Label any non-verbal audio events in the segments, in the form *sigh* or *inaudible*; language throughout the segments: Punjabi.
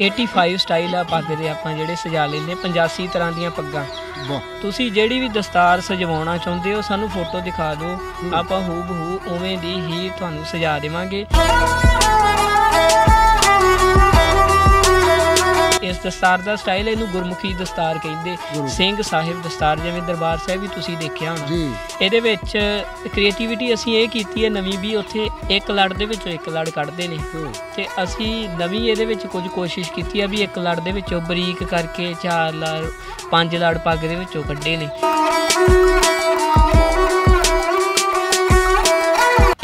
85 ਸਟਾਈਲ ਆ ਪੱਗ ਦੇ ਆਪਾਂ ਜਿਹੜੇ ਸਜਾ ਲੈਂਦੇ 85 ਤਰ੍ਹਾਂ ਦੀਆਂ ਪੱਗਾਂ। ਤੁਸੀਂ ਜਿਹੜੀ ਵੀ ਦਸਤਾਰ ਸਜਵਾਉਣਾ ਚਾਹੁੰਦੇ ਹੋ ਸਾਨੂੰ ਫੋਟੋ ਦਿਖਾ ਦਿਓ। ਆਪਾਂ ਹੂ ਬਹੂ ਉਵੇਂ ਦੀ ਹੀ ਤੁਹਾਨੂੰ ਸਜਾ ਦੇਵਾਂਗੇ। ਇਸ ਦਸਤਾਰ ਦਾ ਸਟਾਈਲ ਇਹਨੂੰ ਗੁਰਮੁਖੀ ਦਸਤਾਰ ਕਹਿੰਦੇ। ਸਿੰਘ ਸਾਹਿਬ ਦਸਤਾਰ ਜਿਵੇਂ ਦਰਬਾਰ ਸਾਹਿਬ ਵੀ ਤੁਸੀਂ ਦੇਖਿਆ ਹੋਣਾ। ਜੀ। ਇਹਦੇ ਵਿੱਚ ਕ੍ਰੀਏਟੀਵਿਟੀ ਅਸੀਂ ਇਹ ਕੀਤੀ ਹੈ ਨਵੀਂ ਵੀ ਉੱਥੇ ਇੱਕ ਲੜ ਦੇ ਵਿੱਚੋਂ ਇੱਕ ਲੜ ਕੱਢਦੇ ਨੇ। ਹੂੰ। ਤੇ ਅਸੀਂ ਨਵੀਂ ਇਹਦੇ ਵਿੱਚ ਕੁਝ ਕੋਸ਼ਿਸ਼ ਕੀਤੀ ਆ ਵੀ ਇੱਕ ਲੜ ਦੇ ਵਿੱਚੋਂ ਬਰੀਕ ਕਰਕੇ ਚਾਰ ਲੜ ਪੰਜ ਲੜ ਪੱਗ ਦੇ ਵਿੱਚੋਂ ਕੱਢੇ ਨੇ।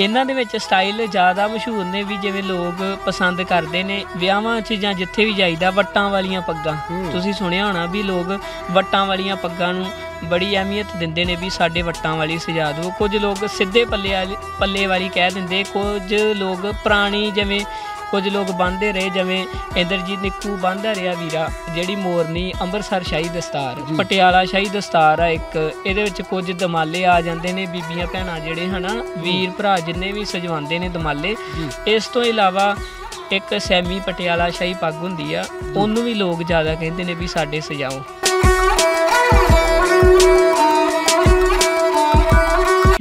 ਇਹਨਾਂ ਦੇ ਵਿੱਚ ਸਟਾਈਲ ਜ਼ਿਆਦਾ ਮਸ਼ਹੂਰ ਨੇ ਵੀ ਜਿਵੇਂ ਲੋਕ ਪਸੰਦ ਕਰਦੇ ਨੇ ਵਿਆਹਾਂ 'ਚ ਜਾਂ ਜਿੱਥੇ ਵੀ ਜਾਈਦਾ ਵੱਟਾਂ ਵਾਲੀਆਂ ਪੱਗਾਂ। ਤੁਸੀਂ ਸੁਣਿਆ ਹੋਣਾ ਵੀ ਲੋਕ ਵੱਟਾਂ ਵਾਲੀਆਂ ਪੱਗਾਂ ਨੂੰ ਬੜੀ ਅਹਿਮੀਅਤ ਦਿੰਦੇ ਨੇ ਵੀ ਸਾਡੇ ਵੱਟਾਂ ਵਾਲੀ ਸਜਾ ਦਿਓ ਕੁਝ ਲੋਕ ਸਿੱਧੇ ਪੱਲੇ ਵਾਲੀ ਪੱਲੇ ਵਾਲੀ ਕਹਿ ਦਿੰਦੇ ਕੁਝ ਲੋਕ ਪੁਰਾਣੀ ਜਿਵੇਂ ਕੁਝ ਲੋਕ ਬੰਨ੍ਹਦੇ ਰਹੇ ਜਿਵੇਂ ਇੰਦਰਜੀਤ ਨਿੱਕੂ ਬੰਨ੍ਹਦਾ ਰਿਹਾ ਵੀਰਾ ਜਿਹੜੀ ਮੋਰਨੀ ਅੰਮ੍ਰਿਤਸਰ ਸ਼ਾਹੀ ਦਸਤਾਰ। ਪਟਿਆਲਾ ਸ਼ਾਹੀ ਦਸਤਾਰ ਆ ਇੱਕ ਇਹਦੇ ਵਿੱਚ ਕੁਝ ਦਮਾਲੇ ਆ ਜਾਂਦੇ ਨੇ ਬੀਬੀਆਂ ਭੈਣਾਂ ਜਿਹੜੇ ਹਨਾ ਵੀਰ ਭਰਾ ਜਿੰਨੇ ਵੀ ਸਜਵਾਉਂਦੇ ਨੇ ਦਮਾਲੇ। ਇਸ ਤੋਂ ਇਲਾਵਾ ਇੱਕ ਸੈਮੀ ਪਟਿਆਲਾ ਸ਼ਾਹੀ ਪੱਗ ਹੁੰਦੀ ਆ ਉਹਨੂੰ ਵੀ ਲੋਕ ਜ਼ਿਆਦਾ ਕਹਿੰਦੇ ਨੇ ਵੀ ਸਾਡੇ ਸਜਾਓ।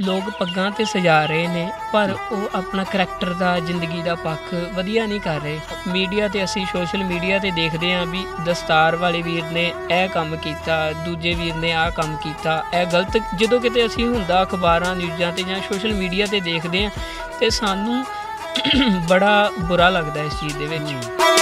ਲੋਕ ਪੱਗਾਂ ਤੇ ਸਜਾ ਰਹੇ ਨੇ, ਪਰ ਉਹ ਆਪਣਾ ਕਰੈਕਟਰ ਦਾ, ਜ਼ਿੰਦਗੀ ਦਾ ਪੱਖ ਵਧੀਆ ਨਹੀਂ ਕਰ ਰਹੇ। ਮੀਡੀਆ ਤੇ ਅਸੀਂ ਸੋਸ਼ਲ ਮੀਡੀਆ ਤੇ ਦੇਖਦੇ ਆਂ ਵੀ ਦਸਤਾਰ ਵਾਲੇ ਵੀਰ ਨੇ ਇਹ ਕੰਮ ਕੀਤਾ, ਦੂਜੇ ਵੀਰ ਨੇ ਆਹ ਕੰਮ ਕੀਤਾ। ਇਹ ਗਲਤ ਜਦੋਂ ਕਿਤੇ ਅਸੀਂ ਹੁੰਦਾ ਅਖਬਾਰਾਂ, ਨਿਊਜ਼ਾਂ ਤੇ ਜਾਂ ਸੋਸ਼ਲ ਮੀਡੀਆ ਤੇ ਦੇਖਦੇ ਆਂ ਤੇ ਸਾਨੂੰ *clears throat* ਬੜਾ ਬੁਰਾ ਲੱਗਦਾ ਇਸ ਚੀਜ਼ ਦੇ ਵਿੱਚ।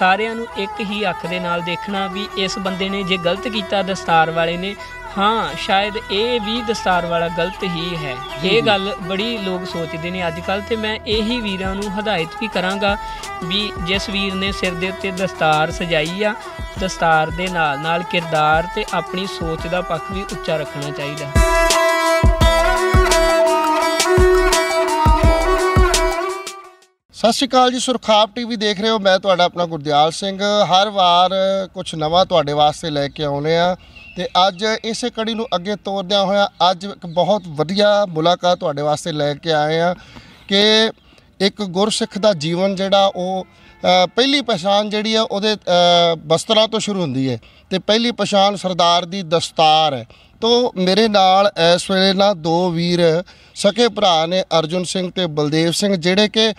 ਸਾਰਿਆਂ ਨੂੰ ਇੱਕ ਹੀ ਅੱਖ ਦੇ ਨਾਲ ਦੇਖਣਾ ਵੀ ਇਸ ਬੰਦੇ ਨੇ ਜੇ ਗਲਤ ਕੀਤਾ ਦਸਤਾਰ ਵਾਲੇ ਨੇ ਹਾਂ ਸ਼ਾਇਦ ਇਹ ਵੀ ਦਸਤਾਰ ਵਾਲਾ ਗਲਤ ਹੀ ਹੈ। ਇਹ ਗੱਲ ਬੜੀ ਲੋਕ ਸੋਚਦੇ ਨੇ ਅੱਜ ਕੱਲ ਤੇ ਮੈਂ ਇਹੀ ਵੀਰਾਂ ਨੂੰ ਹਦਾਇਤ ਵੀ ਕਰਾਂਗਾ ਵੀ ਜਿਸ ਵੀਰ ਨੇ ਸਿਰ ਦੇ ਉੱਤੇ ਦਸਤਾਰ ਸਜਾਈ ਆ ਦਸਤਾਰ ਦੇ ਨਾਲ ਨਾਲ ਕਿਰਦਾਰ ਤੇ ਆਪਣੀ ਸੋਚ ਦਾ ਪੱਖ ਵੀ ਉੱਚਾ ਰੱਖਣਾ ਚਾਹੀਦਾ। ਸਤਿ ਸ਼੍ਰੀ ਅਕਾਲ ਜੀ ਸੁਰਖਾਬ ਟੀਵੀ ਦੇਖ ਰਹੇ ਹੋ। ਮੈਂ ਤੁਹਾਡਾ ਆਪਣਾ ਗੁਰਦਿਆਲ ਸਿੰਘ। ਹਰ ਵਾਰ ਕੁਝ ਨਵਾਂ ਤੁਹਾਡੇ ਵਾਸਤੇ ਲੈ ਕੇ ਆਉਨੇ ਆ ਤੇ ਅੱਜ ਇਸੇ ਕੜੀ ਨੂੰ ਅੱਗੇ ਤੋਰਦਿਆਂ ਹੋਇਆ ਅੱਜ ਇੱਕ ਬਹੁਤ ਵਧੀਆ ਮੁਲਾਕਾਤ ਤੁਹਾਡੇ ਵਾਸਤੇ ਲੈ ਕੇ ਆਏ ਆ ਕਿ ਇੱਕ ਗੁਰਸਿੱਖ ਦਾ ਜੀਵਨ ਜਿਹੜਾ ਉਹ ਪਹਿਲੀ ਪਛਾਣ ਜਿਹੜੀ ਆ ਉਹਦੇ ਅ, ਬਸਤਰਾਂ ਤੋਂ ਸ਼ੁਰੂ ਹੁੰਦੀ ਹੈ ਤੇ ਪਹਿਲੀ ਪਛਾਣ ਸਰਦਾਰ ਦੀ ਦਸਤਾਰ ਹੈ। ਤੋ ਮੇਰੇ ਨਾਲ ਇਸ ਵੇਲੇ ਨਾ ਦੋ ਵੀਰ ਸਕੇ ਭਰਾ ਨੇ ਅਰਜੁਨ ਸਿੰਘ ਤੇ ਬਲਦੇਵ ਸਿੰਘ ਜਿਹੜੇ ਕਿ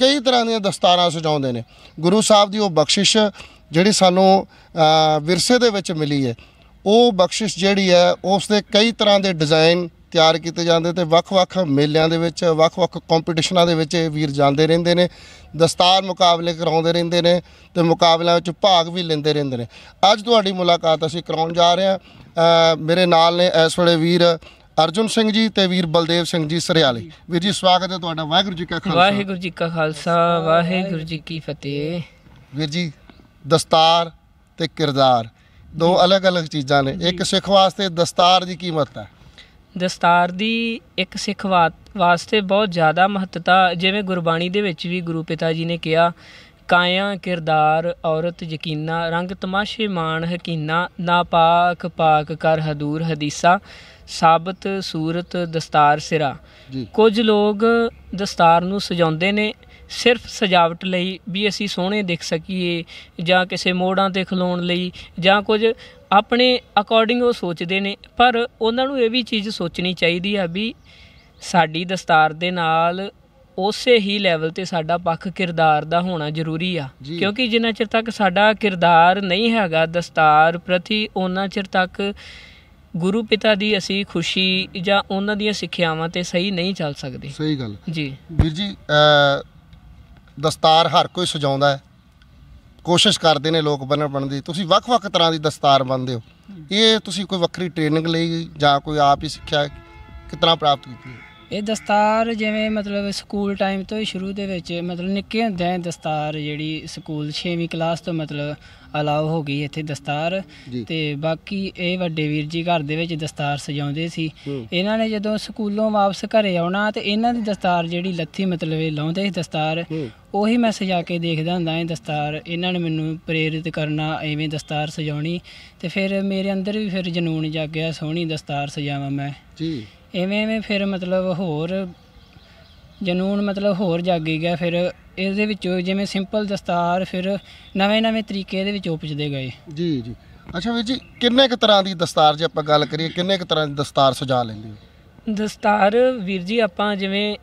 ਕਈ ਤਰ੍ਹਾਂ ਦੀਆਂ ਦਸਤਾਰਾਂ ਸਜਾਉਂਦੇ ਨੇ। ਗੁਰੂ ਸਾਹਿਬ ਦੀ ਉਹ ਬਖਸ਼ਿਸ਼ ਜਿਹੜੀ ਸਾਨੂੰ ਵਿਰਸੇ ਦੇ ਵਿੱਚ ਮਿਲੀ ਹੈ, ਉਹ ਬਖਸ਼ਿਸ਼ ਜਿਹੜੀ ਹੈ ਉਸ ਦੇ ਕਈ ਤਰ੍ਹਾਂ ਦੇ ਡਿਜ਼ਾਈਨ ਤਿਆਰ ਕੀਤੇ ਜਾਂਦੇ ਤੇ ਵੱਖ-ਵੱਖ ਮੇਲਿਆਂ ਦੇ ਵਿੱਚ, ਵੱਖ-ਵੱਖ ਕੰਪੀਟੀਸ਼ਨਾਂ ਦੇ ਵਿੱਚ ਇਹ ਵੀਰ ਜਾਂਦੇ ਰਹਿੰਦੇ ਨੇ, ਦਸਤਾਰ ਮੁਕਾਬਲੇ ਕਰਾਉਂਦੇ ਰਹਿੰਦੇ ਨੇ ਤੇ ਮੁਕਾਬਲਿਆਂ ਵਿੱਚ ਭਾਗ ਵੀ ਲੈਂਦੇ ਰਹਿੰਦੇ ਨੇ। ਅੱਜ ਤੁਹਾਡੀ ਮੁਲਾਕਾਤ ਅਸੀਂ ਕਰਾਉਣ ਜਾ ਰਹੇ ਹਾਂ। ਮੇਰੇ ਨਾਲ ਨੇ ਇਸ ਵੇਲੇ ਵੀਰ ਅਰਜੁਨ ਸਿੰਘ ਜੀ ਤੇ ਵੀਰ ਬਲਦੇਵ ਸਿੰਘ ਜੀ ਸਰਿਆਲੇ। ਵੀਰ ਜੀ ਸਵਾਗਤ ਹੈ ਤੁਹਾਡਾ। ਵਾਹਿਗੁਰੂ ਜੀ ਕਾ ਖਾਲਸਾ। ਵਾਹਿਗੁਰੂ ਜੀ ਕਾ ਖਾਲਸਾ ਵਾਹਿਗੁਰੂ ਜੀ ਕੀ ਫਤਿਹ। ਵੀਰ ਜੀ ਦਸਤਾਰ ਤੇ ਕਿਰਦਾਰ ਦੋ ਅਲੱਗ-ਅਲੱਗ ਚੀਜ਼ਾਂ ਨੇ। ਇੱਕ ਸਿੱਖ ਵਾਸਤੇ ਦਸਤਾਰ ਦੀ ਕੀਮਤ ਹੈ ਦਸਤਾਰ ਦੀ ਇੱਕ ਸਿੱਖ ਵਾ- ਵਾਸਤੇ ਬਹੁਤ ਜ਼ਿਆਦਾ ਮਹੱਤਤਾ ਜਿਵੇਂ ਗੁਰਬਾਣੀ ਦੇ ਵਿੱਚ ਵੀ ਗੁਰੂ ਪਿਤਾ ਜੀ ਨੇ ਕਿਹਾ ਕਾਇਆ ਕਿਰਦਾਰ ਔਰਤ ਯਕੀਨਾ ਰੰਗ ਤਮਾਸ਼ੇ ਮਾਨ ਹਕੀਨਾ ਨਾਪਾਕ ਪਾਕ ਕਰ ਹਦੂਰ ਹਦੀਸਾ। ਸਾਬਤ ਸੂਰਤ ਦਸਤਾਰ ਸਿਰਾ। ਕੁਝ ਲੋਕ ਦਸਤਾਰ ਨੂੰ ਸਜਾਉਂਦੇ ਨੇ ਸਿਰਫ ਸਜਾਵਟ ਲਈ ਵੀ ਅਸੀਂ ਸੋਹਣੇ ਦਿਖ ਸਕੀਏ ਜਾਂ ਕਿਸੇ ਮੋੜਾਂ ਤੇ ਖਲੋਣ ਲਈ ਜਾਂ ਕੁਝ ਆਪਣੇ ਅਕੋਰਡਿੰਗ ਉਹ ਸੋਚਦੇ ਨੇ। ਪਰ ਉਹਨਾਂ ਨੂੰ ਇਹ ਵੀ ਚੀਜ਼ ਸੋਚਣੀ ਚਾਹੀਦੀ ਆ ਵੀ ਸਾਡੀ ਦਸਤਾਰ ਦੇ ਨਾਲ ਉਸੇ ਹੀ ਲੈਵਲ ਤੇ ਸਾਡਾ ਪੱਖ ਕਿਰਦਾਰ ਦਾ ਹੋਣਾ ਜ਼ਰੂਰੀ ਆ। ਕਿਉਂਕਿ ਜਿੰਨਾ ਚਿਰ ਤੱਕ ਸਾਡਾ ਕਿਰਦਾਰ ਨਹੀਂ ਹੈਗਾ ਦਸਤਾਰ ਪ੍ਰਤੀ ਉਹਨਾਂ ਚਿਰ ਤੱਕ ਗੁਰੂ ਪਿਤਾ ਦੀ ਅਸੀਂ ਖੁਸ਼ੀ ਜਾਂ ਉਹਨਾਂ ਦੀਆਂ ਸਿੱਖਿਆਵਾਂ ਤੇ ਸਹੀ ਨਹੀਂ ਚੱਲ ਸਕਦੇ। ਸਹੀ ਗੱਲ। ਜੀ। ਵੀਰ ਜੀ ਦਸਤਾਰ ਹਰ ਕੋਈ ਸਜਾਉਂਦਾ ਹੈ। ਕੋਸ਼ਿਸ਼ ਕਰਦੇ ਨੇ ਲੋਕ ਬਣਨ ਦੀ। ਤੁਸੀਂ ਵੱਖ-ਵੱਖ ਤਰ੍ਹਾਂ ਦੀ ਦਸਤਾਰ ਬੰਨਦੇ ਹੋ। ਇਹ ਤੁਸੀਂ ਕੋਈ ਵੱਖਰੀ ਟ੍ਰੇਨਿੰਗ ਲਈ ਜਾਂ ਕੋਈ ਆਪ ਹੀ ਸਿੱਖਿਆ? ਕਿਤਨਾ ਪ੍ਰਾਪਤ ਕੀਤੀ ਹੈ? ਇਹ ਦਸਤਾਰ ਜਿਵੇਂ ਮਤਲਬ ਸਕੂਲ ਟਾਈਮ ਤੋਂ ਹੀ ਸ਼ੁਰੂ ਦੇ ਵਿੱਚ ਮਤਲਬ ਨਿੱਕੇ ਹੁੰਦਿਆਂ ਹੀ ਦਸਤਾਰ ਜਿਹੜੀ ਸਕੂਲ 6ਵੀਂ ਕਲਾਸ ਤੋਂ ਮਤਲਬ ਅਲਾਉ ਹੋ ਗਈ ਇੱਥੇ ਦਸਤਾਰ। ਤੇ ਬਾਕੀ ਇਹ ਵੱਡੇ ਵੀਰ ਜੀ ਘਰ ਦੇ ਵਿੱਚ ਦਸਤਾਰ ਸਜਾਉਂਦੇ ਸੀ। ਇਹਨਾਂ ਨੇ ਜਦੋਂ ਸਕੂਲੋਂ ਵਾਪਸ ਘਰੇ ਆਉਣਾ ਤੇ ਇਹਨਾਂ ਦੀ ਦਸਤਾਰ ਜਿਹੜੀ ਲੱਥੀ ਮਤਲਬ ਇਹ ਲਾਉਂਦੇ ਸੀ ਦਸਤਾਰ ਉਹੀ ਮੈਂ ਸਜਾ ਕੇ ਦੇਖਦਾ ਹੁੰਦਾ ਇਹ ਦਸਤਾਰ। ਇਹਨਾਂ ਨੇ ਮੈਨੂੰ ਪ੍ਰੇਰਿਤ ਕਰਨਾ ਐਵੇਂ ਦਸਤਾਰ ਸਜਾਉਣੀ ਤੇ ਫਿਰ ਮੇਰੇ ਅੰਦਰ ਵੀ ਫਿਰ ਜਨੂਨ ਜਾਗਿਆ ਸੋਹਣੀ ਦਸਤਾਰ ਸਜਾਵਾਂ ਮੈਂ। ਜੀ। ਐਵੇਂ ਐਵੇਂ ਫਿਰ ਮਤਲਬ ਹੋਰ ਜਨੂਨ ਮਤਲਬ ਹੋਰ ਜਾਗੀ ਗਿਆ ਫਿਰ ਇਹਦੇ ਵਿੱਚੋਂ ਜਿਵੇਂ ਸਿੰਪਲ ਦਸਤਾਰ ਫਿਰ ਨਵੇਂ ਨਵੇਂ ਤਰੀਕੇ ਇਹਦੇ ਵਿੱਚ ਉਪਜਦੇ ਗਏ। ਜੀ ਜੀ। ਅੱਛਾ ਵੀਰ ਜੀ ਕਿੰਨੇ ਕੁ ਤਰ੍ਹਾਂ ਦੀ ਦਸਤਾਰ ਜੇ ਆਪਾਂ ਗੱਲ ਕਰੀਏ ਕਿੰਨੇ ਕੁ ਤਰ੍ਹਾਂ ਦੀ ਦਸਤਾਰ ਸਜਾ ਲੈਂਦੇ ਹੋ? ਦਸਤਾਰ ਵੀਰ ਜੀ ਆਪਾਂ ਜਿਵੇਂ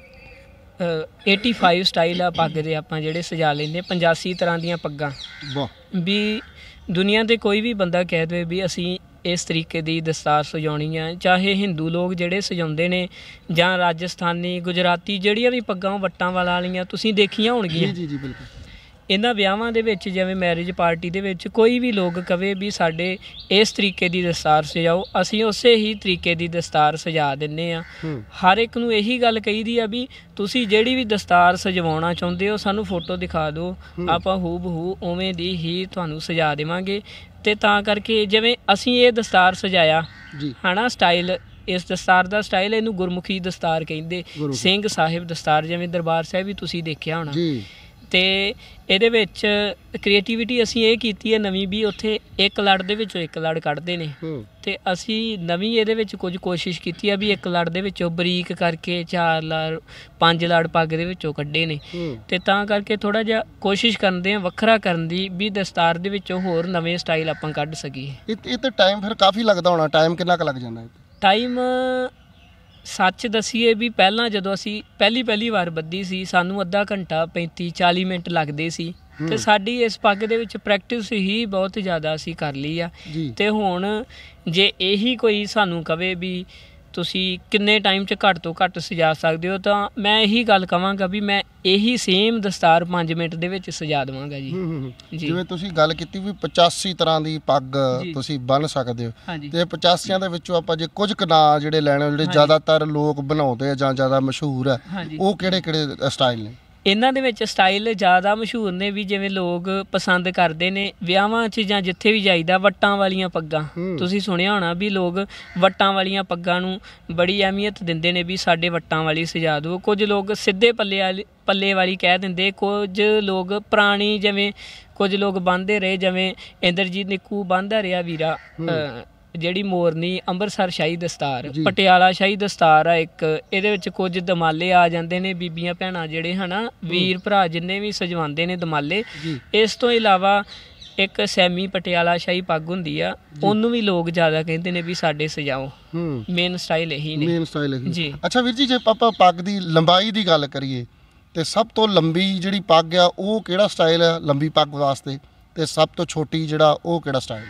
ਅ, 85 ਸਟਾਈਲ ਆ ਪੱਗ ਦੇ ਆਪਾਂ ਜਿਹੜੇ ਸਜਾ ਲੈਂਦੇ 85 ਤਰ੍ਹਾਂ ਦੀਆਂ ਪੱਗਾਂ। ਵਾਹ। ਵੀ ਦੁਨੀਆ ਤੇ ਕੋਈ ਵੀ ਬੰਦਾ ਕਹਿ ਦੇਵੇ ਵੀ ਅਸੀਂ ਇਸ ਤਰੀਕੇ ਦੀ ਦਸਤਾਰ ਸਜਾਉਣੀ ਆ ਚਾਹੇ ਹਿੰਦੂ ਲੋਕ ਜਿਹੜੇ ਸਜਾਉਂਦੇ ਨੇ ਜਾਂ ਰਾਜਸਥਾਨੀ ਗੁਜਰਾਤੀ ਜਿਹੜੀਆਂ ਵੀ ਪੱਗਾਂ ਵੱਟਾਂ ਵਾਲਾ ਵਾਲੀਆਂ ਤੁਸੀਂ ਦੇਖੀਆਂ ਹੋਣਗੀਆਂ। ਜੀ ਜੀ ਬਿਲਕੁਲ। ਇਹਨਾਂ ਵਿਆਹਾਂ ਦੇ ਵਿੱਚ ਜਿਵੇਂ ਮੈਰਿਜ ਪਾਰਟੀ ਦੇ ਵਿੱਚ ਕੋਈ ਵੀ ਲੋਕ ਕਵੇ ਵੀ ਸਾਡੇ ਇਸ ਤਰੀਕੇ ਦੀ ਦਸਤਾਰ ਸਜਾਓ ਅਸੀਂ ਉਸੇ ਹੀ ਤਰੀਕੇ ਦੀ ਦਸਤਾਰ ਸਜਾ ਦਿੰਨੇ ਆ ਹੂੰ। ਹਰ ਇੱਕ ਨੂੰ ਇਹੀ ਗੱਲ ਕਹੀਦੀ ਆ ਵੀ ਤੁਸੀਂ ਜਿਹੜੀ ਵੀ ਦਸਤਾਰ ਸਜਵਾਉਣਾ ਚਾਹੁੰਦੇ ਹੋ ਸਾਨੂੰ ਫੋਟੋ ਦਿਖਾ ਦਿਓ। ਹੂੰ। ਆਪਾਂ ਹੂ ਬਹੂ ਉਵੇਂ ਦੀ ਹੀ ਤੁਹਾਨੂੰ ਸਜਾ ਦੇਵਾਂਗੇ। ਤੇ ਤਾਂ ਕਰਕੇ ਜਿਵੇਂ ਅਸੀਂ ਇਹ ਦਸਤਾਰ ਸਜਾਇਆ ਜੀ। ਹਨਾ ਸਟਾਈਲ ਇਸ ਦਸਤਾਰ ਦਾ ਸਟਾਈਲ ਇਹਨੂੰ ਗੁਰਮੁਖੀ ਦਸਤਾਰ ਕਹਿੰਦੇ। ਸਿੰਘ ਸਾਹਿਬ ਦਸਤਾਰ ਜਿਵੇਂ ਦਰਬਾਰ ਸਾਹਿਬ ਵੀ ਤੁਸੀਂ ਦੇਖਿਆ ਹੋਣਾ। ਜੀ। ਤੇ ਇਹਦੇ ਵਿੱਚ ਕ੍ਰੀਏਟੀਵਿਟੀ ਅਸੀਂ ਇਹ ਕੀਤੀ ਹੈ ਨਵੀਂ ਵੀ ਉੱਥੇ ਇੱਕ ਲੜ ਦੇ ਵਿੱਚੋਂ ਇੱਕ ਲੜ ਕੱਢਦੇ ਨੇ। ਹੂੰ। ਤੇ ਅਸੀਂ ਨਵੀਂ ਇਹਦੇ ਵਿੱਚ ਕੁਝ ਕੋਸ਼ਿਸ਼ ਕੀਤੀ ਆ ਵੀ ਇੱਕ ਲੜ ਦੇ ਵਿੱਚੋਂ ਬਰੀਕ ਕਰਕੇ ਚਾਰ ਲੜ ਪੰਜ ਲੜ ਪੱਗ ਦੇ ਵਿੱਚੋਂ ਕੱਢੇ ਨੇ। ਹੂੰ। ਤੇ ਤਾਂ ਕਰਕੇ ਥੋੜਾ ਜਿਹਾ ਕੋਸ਼ਿਸ਼ ਕਰਦੇ ਆ ਵੱਖਰਾ ਕਰਨ ਦੀ ਵੀ ਦਸਤਾਰ ਦੇ ਵਿੱਚੋਂ ਹੋਰ ਨਵੇਂ ਸਟਾਈਲ ਆਪਾਂ ਕੱਢ ਸਕੀਏ। ਇਹ ਤੇ ਟਾਈਮ ਫਿਰ ਕਾਫੀ ਲੱਗਦਾ ਹੋਣਾ ਟਾਈਮ ਕਿੰਨਾ ਕੁ ਲੱਗ ਜਾਂਦਾ ਹੈ ਟਾਈਮ ਸੱਚ ਦਸੀਏ ਵੀ ਪਹਿਲਾਂ ਜਦੋਂ ਅਸੀਂ ਪਹਿਲੀ ਪਹਿਲੀ ਵਾਰ ਬੱਦੀ ਸੀ ਸਾਨੂੰ ਅੱਧਾ ਘੰਟਾ 35 40 ਮਿੰਟ ਲੱਗਦੇ ਸੀ। ਤੇ। ਸਾਡੀ ਇਸ ਪੱਗ ਦੇ ਵਿੱਚ ਪ੍ਰੈਕਟਿਸ ਹੀ ਬਹੁਤ ਜ਼ਿਆਦਾ ਅਸੀਂ ਕਰ ਲਈ ਆ। ਤੇ ਹੁਣ ਜੇ ਇਹੀ ਕੋਈ ਸਾਨੂੰ ਕਵੇ ਵੀ ਤੁਸੀਂ ਕਿੰਨੇ ਟਾਈਮ 'ਚ ਘੱਟ ਤੋਂ ਘੱਟ ਸਜਾ ਸਕਦੇ ਹੋ ਤਾਂ ਮੈਂ ਇਹੀ ਗੱਲ ਕਵਾਂਗਾ ਵੀ ਮੈਂ ਇਹੀ ਸੇਮ ਦਸਤਾਰ 5 ਮਿੰਟ ਦੇ ਵਿੱਚ ਸਜਾ ਦੇਵਾਂਗਾ ਜੀ। ਜਿਵੇਂ ਤੁਸੀਂ ਗੱਲ ਕੀਤੀ ਵੀ 85 ਤਰ੍ਹਾਂ ਦੀ ਪੱਗ। ਤੁਸੀਂ ਬੰਨ ਸਕਦੇ ਹੋ। ਤੇ 85ਾਂ ਦੇ ਵਿੱਚੋਂ ਆਪਾਂ ਜੇ ਕੁਝ ਕੁ ਨਾਂ ਜਿਹੜੇ ਲੈਣੇ ਜਿਹੜੇ। ਜ਼ਿਆਦਾਤਰ ਲੋਕ ਬਣਾਉਂਦੇ ਆ ਜਾਂ ਜ਼ਿਆਦਾ ਮਸ਼ਹੂਰ ਆ ਉਹ ਕਿਹੜੇ ਕਿਹੜੇ ਸਟਾਈਲ ਨੇ? ਇਹਨਾਂ ਦੇ ਵਿੱਚ ਸਟਾਈਲ ਜ਼ਿਆਦਾ ਮਸ਼ਹੂਰ ਨੇ ਵੀ ਜਿਵੇਂ ਲੋਕ ਪਸੰਦ ਕਰਦੇ ਨੇ ਵਿਆਹਾਂ 'ਚ ਜਾਂ ਜਿੱਥੇ ਵੀ ਜਾਈਦਾ ਵੱਟਾਂ ਵਾਲੀਆਂ ਪੱਗਾਂ। ਤੁਸੀਂ ਸੁਣਿਆ ਹੋਣਾ ਵੀ ਲੋਕ ਵੱਟਾਂ ਵਾਲੀਆਂ ਪੱਗਾਂ ਨੂੰ ਬੜੀ ਅਹਿਮੀਅਤ ਦਿੰਦੇ ਨੇ ਵੀ ਸਾਡੇ ਵੱਟਾਂ ਵਾਲੀ ਸਜਾ ਦਿਓ। ਕੁਝ ਲੋਕ ਸਿੱਧੇ ਪੱਲੇ ਵਾਲੀ ਪੱਲੇ ਵਾਲੀ ਕਹਿ ਦਿੰਦੇ ਕੁਝ ਲੋਕ ਪੁਰਾਣੀ ਜਿਵੇਂ ਕੁਝ ਲੋਕ ਬੰਨ੍ਹਦੇ ਰਹੇ ਜਿਵੇਂ ਇੰਦਰਜੀਤ ਨਿੱਕੂ ਬੰਨ੍ਹਦਾ ਰਿਹਾ ਵੀਰਾ ਜਿਹੜੀ ਮੋਰਨੀ ਅੰਮ੍ਰਿਤਸਰ ਸ਼ਾਹੀ ਦਸਤਾਰ। ਪਟਿਆਲਾ ਸ਼ਾਹੀ ਦਸਤਾਰ ਆ ਇੱਕ ਇਹਦੇ ਵਿੱਚ ਕੁਝ ਦਮਾਲੇ ਆ ਜਾਂਦੇ ਨੇ ਬੀਬੀਆਂ ਭੈਣਾਂ ਜਿਹੜੇ ਹਨਾ ਵੀਰ ਭਰਾ ਜਿੰਨੇ ਵੀ ਸਜਵਾਉਂਦੇ ਨੇ ਦਮਾਲੇ ਇਸ ਤੋਂ ਇਲਾਵਾ ਇੱਕ ਸੈਮੀ ਪਟਿਆਲਾ ਸ਼ਾਹੀ ਪੱਗ ਹੁੰਦੀ ਆ ਉਹਨੂੰ ਵੀ ਲੋਕ ਜ਼ਿਆਦਾ ਕਹਿੰਦੇ ਨੇ ਵੀ ਸਾਡੇ ਸਜਾਓ। ਮੇਨ ਸਟਾਈਲ ਇਹੀ ਨੇ। ਮੇਨ ਸਟਾਈਲ ਹੈ ਜੀ। ਅੱਛਾ ਵੀਰ ਜੀ ਜੇ ਆਪਾਂ ਪੱਗ ਦੀ ਲੰਬਾਈ ਦੀ ਗੱਲ ਕਰੀਏ ਤੇ ਸਭ ਤੋਂ ਲੰਬੀ ਜਿਹੜੀ ਪੱਗ ਆ ਉਹ ਕਿਹੜਾ ਸਟਾਈਲ ਆ ਲੰਬੀ ਪੱਗ ਵਾਸਤੇ? ਤੇ ਸਭ ਤੋਂ ਛੋਟੀ ਜਿਹੜਾ ਉਹ ਕਿਹੜਾ ਸਟਾਈਲ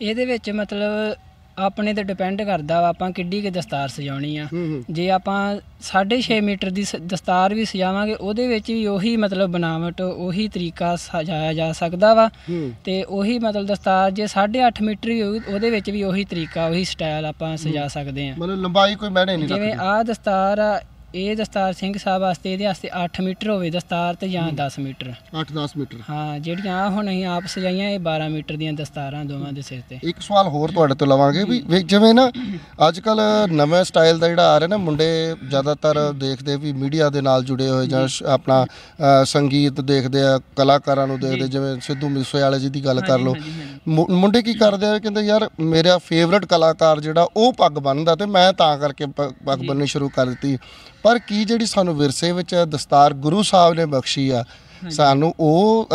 ਇਹਦੇ ਵਿੱਚ ਮਤਲਬ ਆਪਣੇ ਤੇ ਡਿਪੈਂਡ ਕਰਦਾ ਵਾ ਆਪਾਂ ਕਿੱਡੀ ਕਿ ਦਸਤਾਰ ਸਜਾਉਣੀ ਆ। ਜੇ ਆਪਾਂ 6.5 ਮੀਟਰ ਦੀ ਦਸਤਾਰ ਵੀ ਸਜਾਵਾਂਗੇ ਉਹਦੇ ਵਿੱਚ ਵੀ ਉਹੀ ਮਤਲਬ ਬਣਾਵਟ ਉਹੀ ਤਰੀਕਾ ਸਜਾਇਆ ਜਾ ਸਕਦਾ ਵਾ। ਤੇ ਉਹੀ ਮਤਲਬ ਦਸਤਾਰ ਜੇ 8.5 ਮੀਟਰ ਵੀ ਹੋਊਗੀ ਉਹਦੇ ਵਿੱਚ ਵੀ ਉਹੀ ਤਰੀਕਾ ਉਹੀ ਸਟਾਈਲ ਆਪਾਂ ਸਜਾ ਸਕਦੇ ਹਾਂ ਮਤਲਬ ਲੰਬਾਈ ਕੋਈ ਮੈਨੇ ਨਹੀਂ ਜਿਵੇਂ ਰੱਖਦੀ ਆਹ ਦਸਤਾਰ ਆ ਇਹ ਦਸਤਾਰ ਸਿੰਘ ਸਾਹਿਬ ਵਾਸਤੇ ਇਹਦੇ ਵਾਸਤੇ 8 ਮੀਟਰ ਹੋਵੇ ਦਸਤਾਰ ਤੇ ਜਾਂ 10 ਮੀਟਰ। 8-10 ਮੀਟਰ। ਹਾਂ ਜਿਹੜੀਆਂ ਆ ਹੁਣ ਅਸੀਂ ਆਪ ਸਜਾਈਆਂ ਇਹ 12 ਮੀਟਰ ਦੀਆਂ ਦਸਤਾਰਾਂ ਦੋਵਾਂ ਦੇ ਸਿਰ ਤੇ। ਇੱਕ ਸਵਾਲ ਹੋਰ ਤੁਹਾਡੇ ਤੋਂ ਲਵਾਂਗੇ ਵੀ ਜਿਵੇਂ ਨਾ ਅੱਜ ਕੱਲ ਨਵੇਂ ਸਟਾਈਲ ਦਾ ਜਿਹੜਾ ਆ ਰਿਹਾ ਨਾ ਮੁੰਡੇ ਜ਼ਿਆਦਾਤਰ ਦੇਖਦੇ ਵੀ ਮੀਡੀਆ ਦੇ ਨਾਲ ਜੁੜੇ ਹੋਏ ਜਾਂ ਆਪਣਾ ਸੰਗੀਤ ਦੇਖਦੇ ਆ ਕਲਾਕਾਰਾਂ ਨੂੰ ਦੇਖਦੇ। ਜਿਵੇਂ ਸਿੱਧੂ ਮੂਸੇ ਵਾਲੇ ਜੀ ਦੀ ਗੱਲ ਕਰ ਲਓ। ਮੁੰਡੇ ਕੀ ਕਰਦੇ ਆ ਕਹਿੰਦੇ ਯਾਰ ਮੇਰਾ ਫੇਵਰਟ ਕਲਾਕਾਰ ਜਿਹੜਾ ਉਹ ਪੱਗ ਬੰਨਦਾ ਤੇ ਮੈਂ ਤਾਂ ਕਰਕੇ ਪੱਗ। ਬੰਨਣੀ ਸ਼ੁਰੂ ਕਰ ਦਿੱਤੀ। ਪਰ ਕੀ ਜਿਹੜੀ ਸਾਨੂੰ ਵਿਰਸੇ ਵਿੱਚ ਦਸਤਾਰ ਗੁਰੂ ਸਾਹਿਬ ਨੇ ਬਖਸ਼ੀ ਆ ਸਾਨੂੰ ਉਹ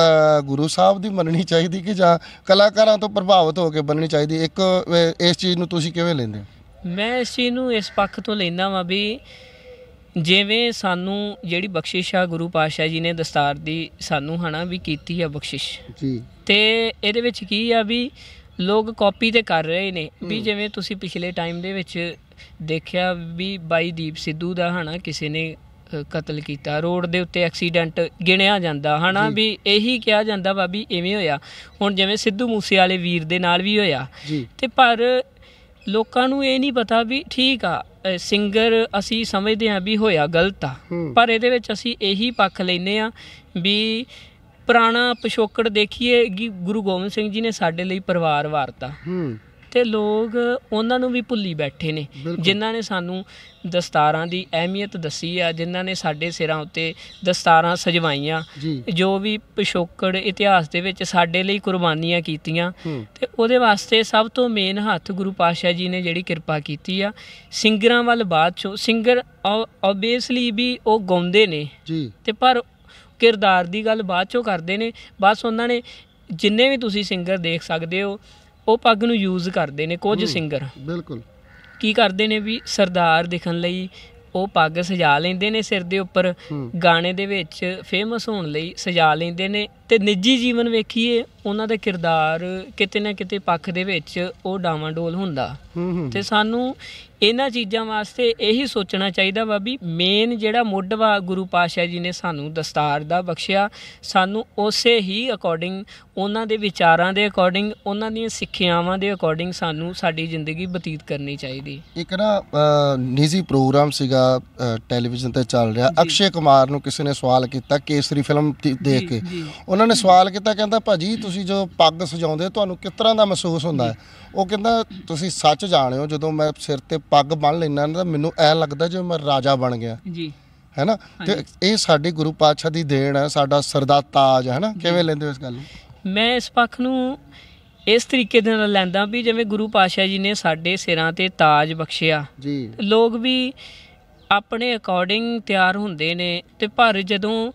ਗੁਰੂ ਸਾਹਿਬ ਦੀ ਮੰਨਣੀ ਚਾਹੀਦੀ ਕਿ ਜਾਂ ਕਲਾਕਾਰਾਂ ਤੋਂ ਪ੍ਰਭਾਵਿਤ ਹੋ ਕੇ ਬੰਨਣੀ ਚਾਹੀਦੀ? ਇੱਕ ਇਸ ਚੀਜ਼ ਨੂੰ ਤੁਸੀਂ ਕਿਵੇਂ ਲੈਂਦੇ ਮੈਂ ਇਸ ਚੀਜ਼ ਨੂੰ ਇਸ ਪੱਖ ਤੋਂ ਲੈਣਾ ਵਾਂ ਵੀ ਜਿਵੇਂ ਸਾਨੂੰ ਜਿਹੜੀ ਬਖਸ਼ਿਸ਼ ਆ ਗੁਰੂ ਪਾਤਸ਼ਾਹ ਜੀ ਨੇ ਦਸਤਾਰ ਦੀ ਸਾਨੂੰ ਹਨਾ ਵੀ ਕੀਤੀ ਆ ਬਖਸ਼ਿਸ਼। ਜੀ। ਤੇ ਇਹਦੇ ਵਿੱਚ ਕੀ ਆ ਵੀ ਲੋਕ ਕਾਪੀ ਤੇ ਕਰ ਰਹੇ ਨੇ ਵੀ। ਜਿਵੇਂ ਤੁਸੀਂ ਪਿਛਲੇ ਟਾਈਮ ਦੇ ਵਿੱਚ ਦੇਖਿਆ ਵੀ ਬਾਈ ਦੀਪ ਸਿੱਧੂ ਦਾ ਹਨਾ ਕਿਸੇ ਨੇ ਕਤਲ ਕੀਤਾ ਰੋਡ ਦੇ ਉੱਤੇ ਐਕਸੀਡੈਂਟ ਗਿਣਿਆ ਜਾਂਦਾ ਹਨਾ। ਵੀ ਇਹੀ ਕਿਹਾ ਜਾਂਦਾ ਵਾ ਵੀ ਐਵੇਂ ਹੋਇਆ। ਹੁਣ ਜਿਵੇਂ ਸਿੱਧੂ ਮੂਸੇ ਵਾਲੇ ਵੀਰ ਦੇ ਨਾਲ ਵੀ ਹੋਇਆ। ਤੇ ਪਰ ਲੋਕਾਂ ਨੂੰ ਇਹ ਨਹੀਂ ਪਤਾ ਵੀ ਠੀਕ ਆ ਸਿੰਗਰ ਅਸੀਂ ਸਮਝਦੇ ਹਾਂ ਵੀ ਹੋਇਆ ਗਲਤ ਆ। ਪਰ ਇਹਦੇ ਵਿੱਚ ਅਸੀਂ ਇਹੀ ਪੱਖ ਲੈਨੇ ਆ ਵੀ ਪੁਰਾਣਾ ਪਿਛੋਕੜ ਦੇਖੀਏ ਕਿ ਗੁਰੂ ਗੋਬਿੰਦ ਸਿੰਘ ਜੀ ਨੇ ਸਾਡੇ ਲਈ ਪਰਿਵਾਰ ਵਾਰਤਾ। ਹੂੰ। ਤੇ ਲੋਕ ਉਹਨਾਂ ਨੂੰ ਵੀ ਭੁੱਲੀ ਬੈਠੇ ਨੇ। ਜਿਨ੍ਹਾਂ ਨੇ ਸਾਨੂੰ ਦਸਤਾਰਾਂ ਦੀ ਅਹਿਮੀਅਤ ਦੱਸੀ ਆ ਜਿਨ੍ਹਾਂ ਨੇ ਸਾਡੇ ਸਿਰਾਂ ਉੱਤੇ ਦਸਤਾਰਾਂ ਸਜਵਾਈਆਂ। ਜੀ। ਵੀ ਪਿਛੋਕੜ ਇਤਿਹਾਸ ਦੇ ਵਿੱਚ ਸਾਡੇ ਲਈ ਕੁਰਬਾਨੀਆਂ ਕੀਤੀਆਂ। ਤੇ ਉਹਦੇ ਵਾਸਤੇ ਸਭ ਤੋਂ ਮੇਨ ਹੱਥ ਗੁਰੂ ਪਾਤਸ਼ਾਹ ਜੀ ਨੇ ਜਿਹੜੀ ਕਿਰਪਾ ਕੀਤੀ ਆ ਸਿੰਗਰਾਂ ਵੱਲ ਬਾਅਦ ਚੋਂ ਸਿੰਗਰ ਆਬਵੀਅਸਲੀ ਵੀ ਉਹ ਗਾਉਂਦੇ ਨੇ। ਤੇ ਪਰ ਕਿਰਦਾਰ ਦੀ ਗੱਲ ਬਾਅਦ ਚੋਂ ਕਰਦੇ ਨੇ ਬਸ ਉਹਨਾਂ ਨੇ ਜਿੰਨੇ ਵੀ ਤੁਸੀਂ ਸਿੰਗਰ ਦੇਖ ਸਕਦੇ ਹੋ ਉਹ ਪੱਗ ਨੂੰ ਯੂਜ਼ ਕਰਦੇ ਨੇ ਕੁਝ। ਸਿੰਗਰ ਬਿਲਕੁਲ ਕੀ ਕਰਦੇ ਨੇ ਵੀ ਸਰਦਾਰ ਦਿਖਣ ਲਈ ਉਹ ਪੱਗ ਸਜਾ ਲੈਂਦੇ ਨੇ ਸਿਰ ਦੇ ਉੱਪਰ ਗਾਣੇ ਦੇ ਵਿੱਚ ਫੇਮਸ ਹੋਣ ਲਈ ਸਜਾ ਲੈਂਦੇ ਨੇ ਤੇ ਨਿੱਜੀ ਜੀਵਨ ਵੇਖੀਏ ਉਹਨਾਂ ਦਾ ਕਿਰਦਾਰ ਕਿਤੇ ਨਾ ਕਿਤੇ ਪੱਖ ਦੇ ਵਿੱਚ ਉਹ ਡਾਵਾਂਡੋਲ ਹੁੰਦਾ। ਤੇ ਸਾਨੂੰ ਇਹਨਾਂ ਚੀਜ਼ਾਂ ਵਾਸਤੇ ਇਹੀ ਸੋਚਣਾ ਚਾਹੀਦਾ ਵਾ ਵੀ ਮੇਨ ਜਿਹੜਾ ਮੁੱਢ ਵਾ ਗੁਰੂ ਪਾਤਸ਼ਾਹ ਜੀ ਨੇ ਸਾਨੂੰ ਦਸਤਾਰ ਦਾ ਬਖਸ਼ਿਆ ਸਾਨੂੰ ਉਸੇ ਹੀ ਅਕੋਰਡਿੰਗ ਉਹਨਾਂ ਦੇ ਵਿਚਾਰਾਂ ਦੇ ਅਕੋਰਡਿੰਗ ਉਹਨਾਂ ਦੀਆਂ ਸਿੱਖਿਆਵਾਂ ਦੇ ਅਕੋਰਡਿੰਗ ਸਾਨੂੰ ਸਾਡੀ ਜ਼ਿੰਦਗੀ ਬਤੀਤ ਕਰਨੀ ਚਾਹੀਦੀ। ਇੱਕ ਨਾ ਨਿੱਜੀ ਪ੍ਰੋਗਰਾਮ ਸੀਗਾ ਟੈਲੀਵਿਜ਼ਨ ਤੇ ਚੱਲ ਰਿਹਾ। ਅਕਸ਼ੇ ਕੁਮਾਰ ਨੂੰ ਕਿਸੇ ਨੇ ਸਵਾਲ ਕੀਤਾ ਕੇਸਰੀ ਫਿਲਮ ਦੇਖ ਕੇ। ਉਹਨਾਂ ਨੇ ਸਵਾਲ ਕੀਤਾ ਕਹਿੰਦਾ ਭਾਜੀ ਤੁਸੀਂ ਜੋ ਪੱਗ ਸਜਾਉਂਦੇ ਹੋ, ਤੁਹਾਨੂੰ ਕਿਸ ਤਰ੍ਹਾਂ ਦਾ ਮਹਿਸੂਸ ਹੁੰਦਾ ਹੈ? ਉਹ ਕਹਿੰਦਾ ਤੁਸੀਂ ਸੱਚ ਜਾਣਿਓ ਜਦੋਂ ਮੈਂ ਸਿਰ ਤੇ ਪੱਗ ਬੰਨ ਲੈਣਾ ਤਾਂ ਮੈਨੂੰ ਐ ਲੱਗਦਾ ਜਿਵੇਂ ਮੈਂ ਰਾਜਾ ਬਣ ਗਿਆ। ਜੀ। ਹੈਨਾ? ਤੇ ਇਹ ਸਾਡੀ ਗੁਰੂ ਪਾਤਸ਼ਾਹ ਦੀ ਦੇਣ ਹੈ ਸਾਡਾ ਸਰਦਾ ਤਾਜ ਹੈ ਨਾ ਕਿਵੇਂ ਲੈਂਦੇ ਹੋ ਇਸ ਗੱਲ ਨੂੰ? ਮੈਂ ਇਸ ਪੱਖ ਨੂੰ ਇਸ ਤਰੀਕੇ ਦੇ ਨਾਲ ਲੈਂਦਾ ਵੀ ਜਿਵੇਂ ਗੁਰੂ ਪਾਤਸ਼ਾਹ ਜੀ ਨੇ ਸਾਡੇ ਸਿਰਾਂ ਤੇ ਤਾਜ ਬਖਸ਼ਿਆ। ਜੀ। ਲੋਕ ਵੀ ਆਪਣੇ ਅਕੋਰਡਿੰਗ ਤਿਆਰ ਹੁੰਦੇ ਨੇ ਤੇ ਪਰ ਜਦੋਂ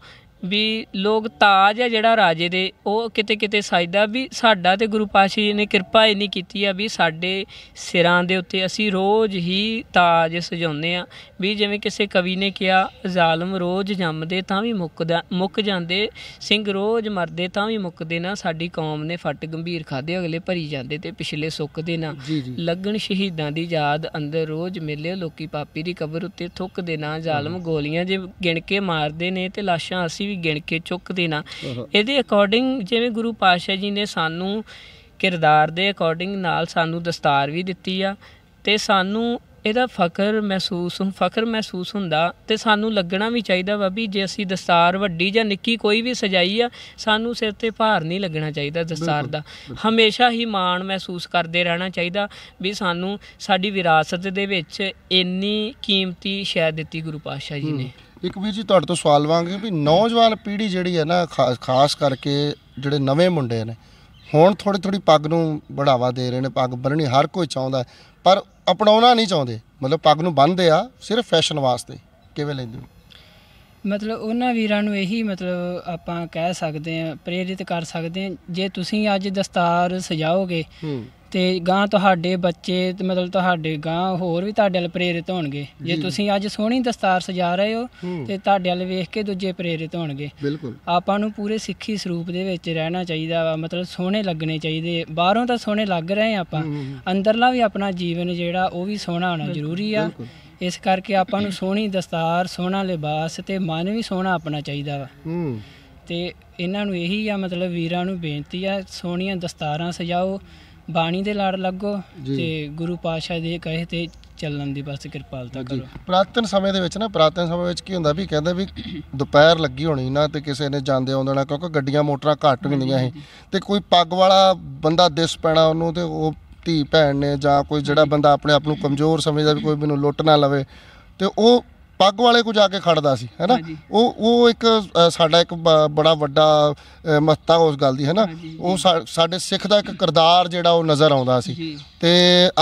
ਵੀ ਲੋਕ ਤਾਜ ਆ ਜਿਹੜਾ ਰਾਜੇ ਦੇ ਉਹ ਕਿਤੇ ਕਿਤੇ ਸਜਦਾ ਵੀ ਸਾਡਾ ਤੇ ਗੁਰੂ ਪਾਤਸ਼ਾਹ ਜੀ ਨੇ ਕਿਰਪਾ ਇੰਨੀ ਕੀਤੀ ਆ ਵੀ ਸਾਡੇ ਸਿਰਾਂ ਦੇ ਉੱਤੇ ਅਸੀਂ ਰੋਜ਼ ਹੀ ਤਾਜ ਸਜਾਉਂਦੇ ਆ। ਵੀ ਜਿਵੇਂ ਕਿਸੇ ਕਵੀ ਨੇ ਕਿਹਾ ਜ਼ਾਲਮ ਰੋਜ਼ ਜੰਮਦੇ ਤਾਂ ਵੀ ਮੁੱਕਦਾ ਮੁੱਕ ਜਾਂਦੇ ਸਿੰਘ ਰੋਜ਼ ਮਰਦੇ ਤਾਂ ਵੀ ਮੁੱਕਦੇ ਨਾ ਸਾਡੀ ਕੌਮ ਨੇ ਫੱਟ ਗੰਭੀਰ ਖਾਦੇ ਅਗਲੇ ਭਰੀ ਜਾਂਦੇ ਤੇ ਪਿਛਲੇ ਸੁੱਕਦੇ ਨਾ। ਲੱਗਣ ਸ਼ਹੀਦਾਂ ਦੀ ਯਾਦ ਅੰਦਰ ਰੋਜ਼ ਮਿਲੇ ਲੋਕੀ ਪਾਪੀ ਦੀ ਕਬਰ ਉੱਤੇ ਥੁੱਕਦੇ ਨਾ। ਜ਼ਾਲਮ ਗੋਲੀਆਂ ਜੇ ਗਿਣ ਕੇ ਮਾਰਦੇ ਨੇ ਤੇ ਲਾਸ਼ਾਂ ਅਸੀਂ ਵੀ ਗਿਣ ਕੇ ਚੁੱਕਦੇ ਨਾ ਆਹਾ। ਇਹਦੇ ਅਕੋਰਡਿੰਗ ਜਿਵੇਂ ਗੁਰੂ ਪਾਤਸ਼ਾਹ ਜੀ ਨੇ ਸਾਨੂੰ ਕਿਰਦਾਰ ਦੇ ਅਕੋਰਡਿੰਗ ਨਾਲ ਸਾਨੂੰ ਦਸਤਾਰ ਵੀ ਦਿੱਤੀ ਆ ਤੇ ਸਾਨੂੰ ਇਹਦਾ ਫਖਰ ਮਹਿਸੂਸ ਫਖਰ ਮਹਿਸੂਸ ਹੁੰਦਾ ਤੇ ਸਾਨੂੰ ਲੱਗਣਾ ਵੀ ਚਾਹੀਦਾ ਵਾ ਵੀ ਜੇ ਅਸੀਂ ਦਸਤਾਰ ਵੱਡੀ ਜਾਂ ਨਿੱਕੀ ਕੋਈ ਵੀ ਸਜਾਈ ਆ ਸਾਨੂੰ ਸਿਰ ਤੇ ਭਾਰ ਨਹੀਂ ਲੱਗਣਾ ਚਾਹੀਦਾ ਦਸਤਾਰ ਦਾ। ਹਮੇਸ਼ਾ ਹੀ ਮਾਣ ਮਹਿਸੂਸ ਕਰਦੇ ਰਹਿਣਾ ਚਾਹੀਦਾ ਵੀ ਸਾਨੂੰ ਸਾਡੀ ਵਿਰਾਸਤ ਦੇ ਵਿੱਚ ਇੰਨੀ ਕੀਮਤੀ ਸ਼ੈ ਦਿੱਤੀ ਗੁਰੂ ਪਾਤਸ਼ਾਹ ਜੀ ਨੇ। ਇੱਕ ਵੀਰ ਜੀ ਤੁਹਾਡੇ ਤੋਂ ਸਵਾਲ ਲਵਾਂਗੇ ਵੀ ਨੌਜਵਾਨ ਪੀੜ੍ਹੀ ਜਿਹੜੀ ਹੈ ਨਾ ਖਾਸ ਕਰਕੇ ਜਿਹੜੇ ਨਵੇਂ ਮੁੰਡੇ ਨੇ ਹੁਣ ਥੋੜੀ ਥੋੜੀ ਪੱਗ ਨੂੰ ਬੜਾਵਾ ਦੇ ਰਹੇ ਨੇ ਪੱਗ ਬੰਨਣੀ ਹਰ ਕੋਈ ਚਾਹੁੰਦਾ ਪਰ ਅਪਣਾਉਣਾ ਨਹੀਂ ਚਾਹੁੰਦੇ ਮਤਲਬ ਪੱਗ ਨੂੰ ਬੰਨ੍ਹਦੇ ਆ ਸਿਰਫ ਫੈਸ਼ਨ ਵਾਸਤੇ ਕਿਵੇਂ ਲੈਂਦੇ ਹੋ? ਮਤਲਬ ਉਹਨਾਂ ਵੀਰਾਂ ਨੂੰ ਇਹੀ ਮਤਲਬ ਆਪਾਂ ਕਹਿ ਸਕਦੇ ਆ ਪ੍ਰੇਰਿਤ ਕਰ ਸਕਦੇ ਆ ਜੇ ਤੁਸੀਂ ਅੱਜ ਦਸਤਾਰ ਸਜਾਓਗੇ ਹੂੰ। ਤੇ ਗਾਂ ਤੁਹਾਡੇ ਬੱਚੇ ਤੇ ਮਤਲਬ ਤੁਹਾਡੇ ਗਾਂ ਹੋਰ ਵੀ ਤੁਹਾਡੇ ਵੱਲ ਪ੍ਰੇਰਿਤ ਹੋਣਗੇ। ਜੇ। ਤੁਸੀਂ ਅੱਜ ਸੋਹਣੀ ਦਸਤਾਰ ਸਜਾ ਰਹੇ ਹੋ ਤੇ ਤੁਹਾਡੇ ਵੱਲ ਵੇਖ ਕੇ ਦੂਜੇ ਪ੍ਰੇਰਿਤ ਹੋਣਗੇ। ਬਿਲਕੁਲ। ਆਪਾਂ ਨੂੰ ਪੂਰੇ ਸਿੱਖੀ ਸਰੂਪ ਦੇ ਵਿੱਚ ਰਹਿਣਾ ਚਾਹੀਦਾ ਵਾ ਮਤਲਬ ਸੋਹਣੇ ਲੱਗਣੇ ਚਾਹੀਦੇ। ਬਾਹਰੋਂ ਤਾਂ ਸੋਹਣੇ ਲੱਗ ਰਹੇ ਆਪਾਂ। ਅੰਦਰਲਾ ਵੀ ਆਪਣਾ ਜੀਵਨ ਜਿਹੜਾ ਉਹ ਵੀ ਸੋਹਣਾ ਹੋਣਾ ਜ਼ਰੂਰੀ ਆ। ਇਸ ਕਰਕੇ ਆਪਾਂ ਨੂੰ ਸੋਹਣੀ ਦਸਤਾਰ ਸੋਹਣਾ ਲਿਬਾਸ ਤੇ ਮਨ ਵੀ ਸੋਹਣਾ ਆਪਣਾ ਚਾਹੀਦਾ ਵਾ। ਹੂੰ। ਤੇ ਇਹਨਾਂ ਨੂੰ ਇਹੀ ਆ ਮਤਲਬ ਵੀਰਾਂ ਨੂੰ ਬੇਨਤੀ ਆ ਸੋਹਣੀਆਂ ਦਸਤਾਰਾਂ ਸਜਾਓ। ਬਾਣੀ ਦੇ ਲੜ ਲੱਗੋ। ਤੇ ਗੁਰੂ ਪਾਤਸ਼ਾਹ ਦੇ ਕਹੇ ਤੇ ਚੱਲਣ ਦੀ ਬਸ ਕਿਰਪਾਲਤਾ ਕਰੋ। ਪ੍ਰਾਤਨ ਸਮੇਂ ਦੇ ਵਿੱਚ ਨਾ ਪ੍ਰਾਤਨ ਸਮੇਂ ਵਿੱਚ ਕੀ ਹੁੰਦਾ ਵੀ ਕਹਿੰਦੇ ਵੀ ਦੁਪਹਿਰ ਲੱਗੀ ਹੋਣੀ ਨਾ ਤੇ ਕਿਸੇ ਨੇ ਜਾਂਦੇ ਆਉਂਦੇ ਨਾ ਕਿਉਂਕਿ ਗੱਡੀਆਂ ਮੋਟਰਾਂ ਘੱਟ ਹੁੰਦੀਆਂ ਸੀ। ਤੇ ਕੋਈ ਪੱਗ ਵਾਲਾ ਬੰਦਾ ਦਿਸ ਪੈਣਾ ਉਹਨੂੰ ਤੇ ਉਹ ਧੀ ਭੈਣ ਨੇ ਜਾਂ ਕੋਈ ਜਿਹੜਾ ਬੰਦਾ ਆਪਣੇ ਆਪ ਨੂੰ ਕਮਜ਼ੋਰ ਸਮਝਦਾ ਵੀ ਕੋਈ ਮੈਨੂੰ ਲੁੱਟ ਨਾ ਲਵੇ। ਤੇ ਉਹ ਪੱਗ ਵਾਲੇ ਕੋ ਜਾ ਕੇ ਖੜਦਾ ਸੀ ਹੈਨਾ। ਉਹ ਉਹ ਇੱਕ ਸਾਡਾ ਇੱਕ ਬੜਾ ਵੱਡਾ ਮਹੱਤਤਾ ਉਸ ਗੱਲ ਦੀ ਹੈਨਾ। ਉਹ ਸਾਡੇ ਸਿੱਖ ਦਾ ਇੱਕ ਕਿਰਦਾਰ ਜਿਹੜਾ ਉਹ ਨਜ਼ਰ ਆਉਂਦਾ ਸੀ। ਤੇ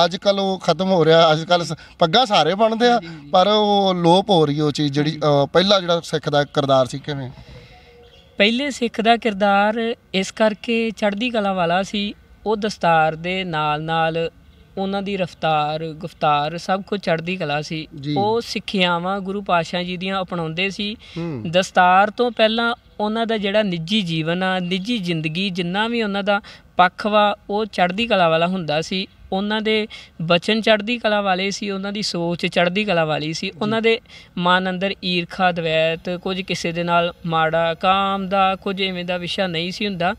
ਅੱਜ ਕੱਲ ਉਹ ਖਤਮ ਹੋ ਰਿਹਾ ਅੱਜ ਕੱਲ ਪੱਗਾਂ ਸਾਰੇ ਬਣਦੇ ਆ ਪਰ ਉਹ ਲੋਪ ਹੋ ਰਹੀ ਉਹ ਚੀਜ਼ ਜਿਹੜੀ ਪਹਿਲਾ ਜਿਹੜਾ ਸਿੱਖ ਦਾ ਕਿਰਦਾਰ ਸੀ ਕਿਵੇਂ? ਪਹਿਲੇ ਸਿੱਖ ਦਾ ਕਿਰਦਾਰ ਇਸ ਕਰਕੇ ਚੜ੍ਹਦੀ ਕਲਾ ਵਾਲਾ ਸੀ ਉਹ ਦਸਤਾਰ ਦੇ ਨਾਲ ਨਾਲ ਉਹਨਾਂ ਦੀ ਰਫਤਾਰ ਗੁਫਤਾਰ ਸਭ ਕੁਝ ਚੜ੍ਹਦੀ ਕਲਾ ਸੀ। ਉਹ ਸਿੱਖਿਆਵਾਂ ਗੁਰੂ ਪਾਤਸ਼ਾਹ ਜੀ ਦੀਆਂ ਅਪਣਾਉਂਦੇ ਸੀ। ਦਸਤਾਰ ਤੋਂ ਪਹਿਲਾਂ ਉਹਨਾਂ ਦਾ ਜਿਹੜਾ ਨਿੱਜੀ ਜੀਵਨ ਆ ਨਿੱਜੀ ਜ਼ਿੰਦਗੀ ਜਿੰਨਾ ਵੀ ਉਹਨਾਂ ਦਾ ਪੱਖ ਵਾ ਉਹ ਚੜ੍ਹਦੀ ਕਲਾ ਵਾਲਾ ਹੁੰਦਾ ਸੀ। ਉਹਨਾਂ ਦੇ ਬਚਨ ਚੜ੍ਹਦੀ ਕਲਾ ਵਾਲੇ ਸੀ ਉਹਨਾਂ ਦੀ ਸੋਚ ਚੜ੍ਹਦੀ ਕਲਾ ਵਾਲੀ ਸੀ। ਉਹਨਾਂ ਦੇ ਮਨ ਅੰਦਰ ਈਰਖਾ ਦਵੈਤ ਕੁਝ ਕਿਸੇ ਦੇ ਨਾਲ ਮਾੜਾ ਕਾਮ ਦਾ ਕੁਝ ਐਵੇਂ ਦਾ ਵਿਸ਼ਾ ਨਹੀਂ ਸੀ ਹੁੰਦਾ।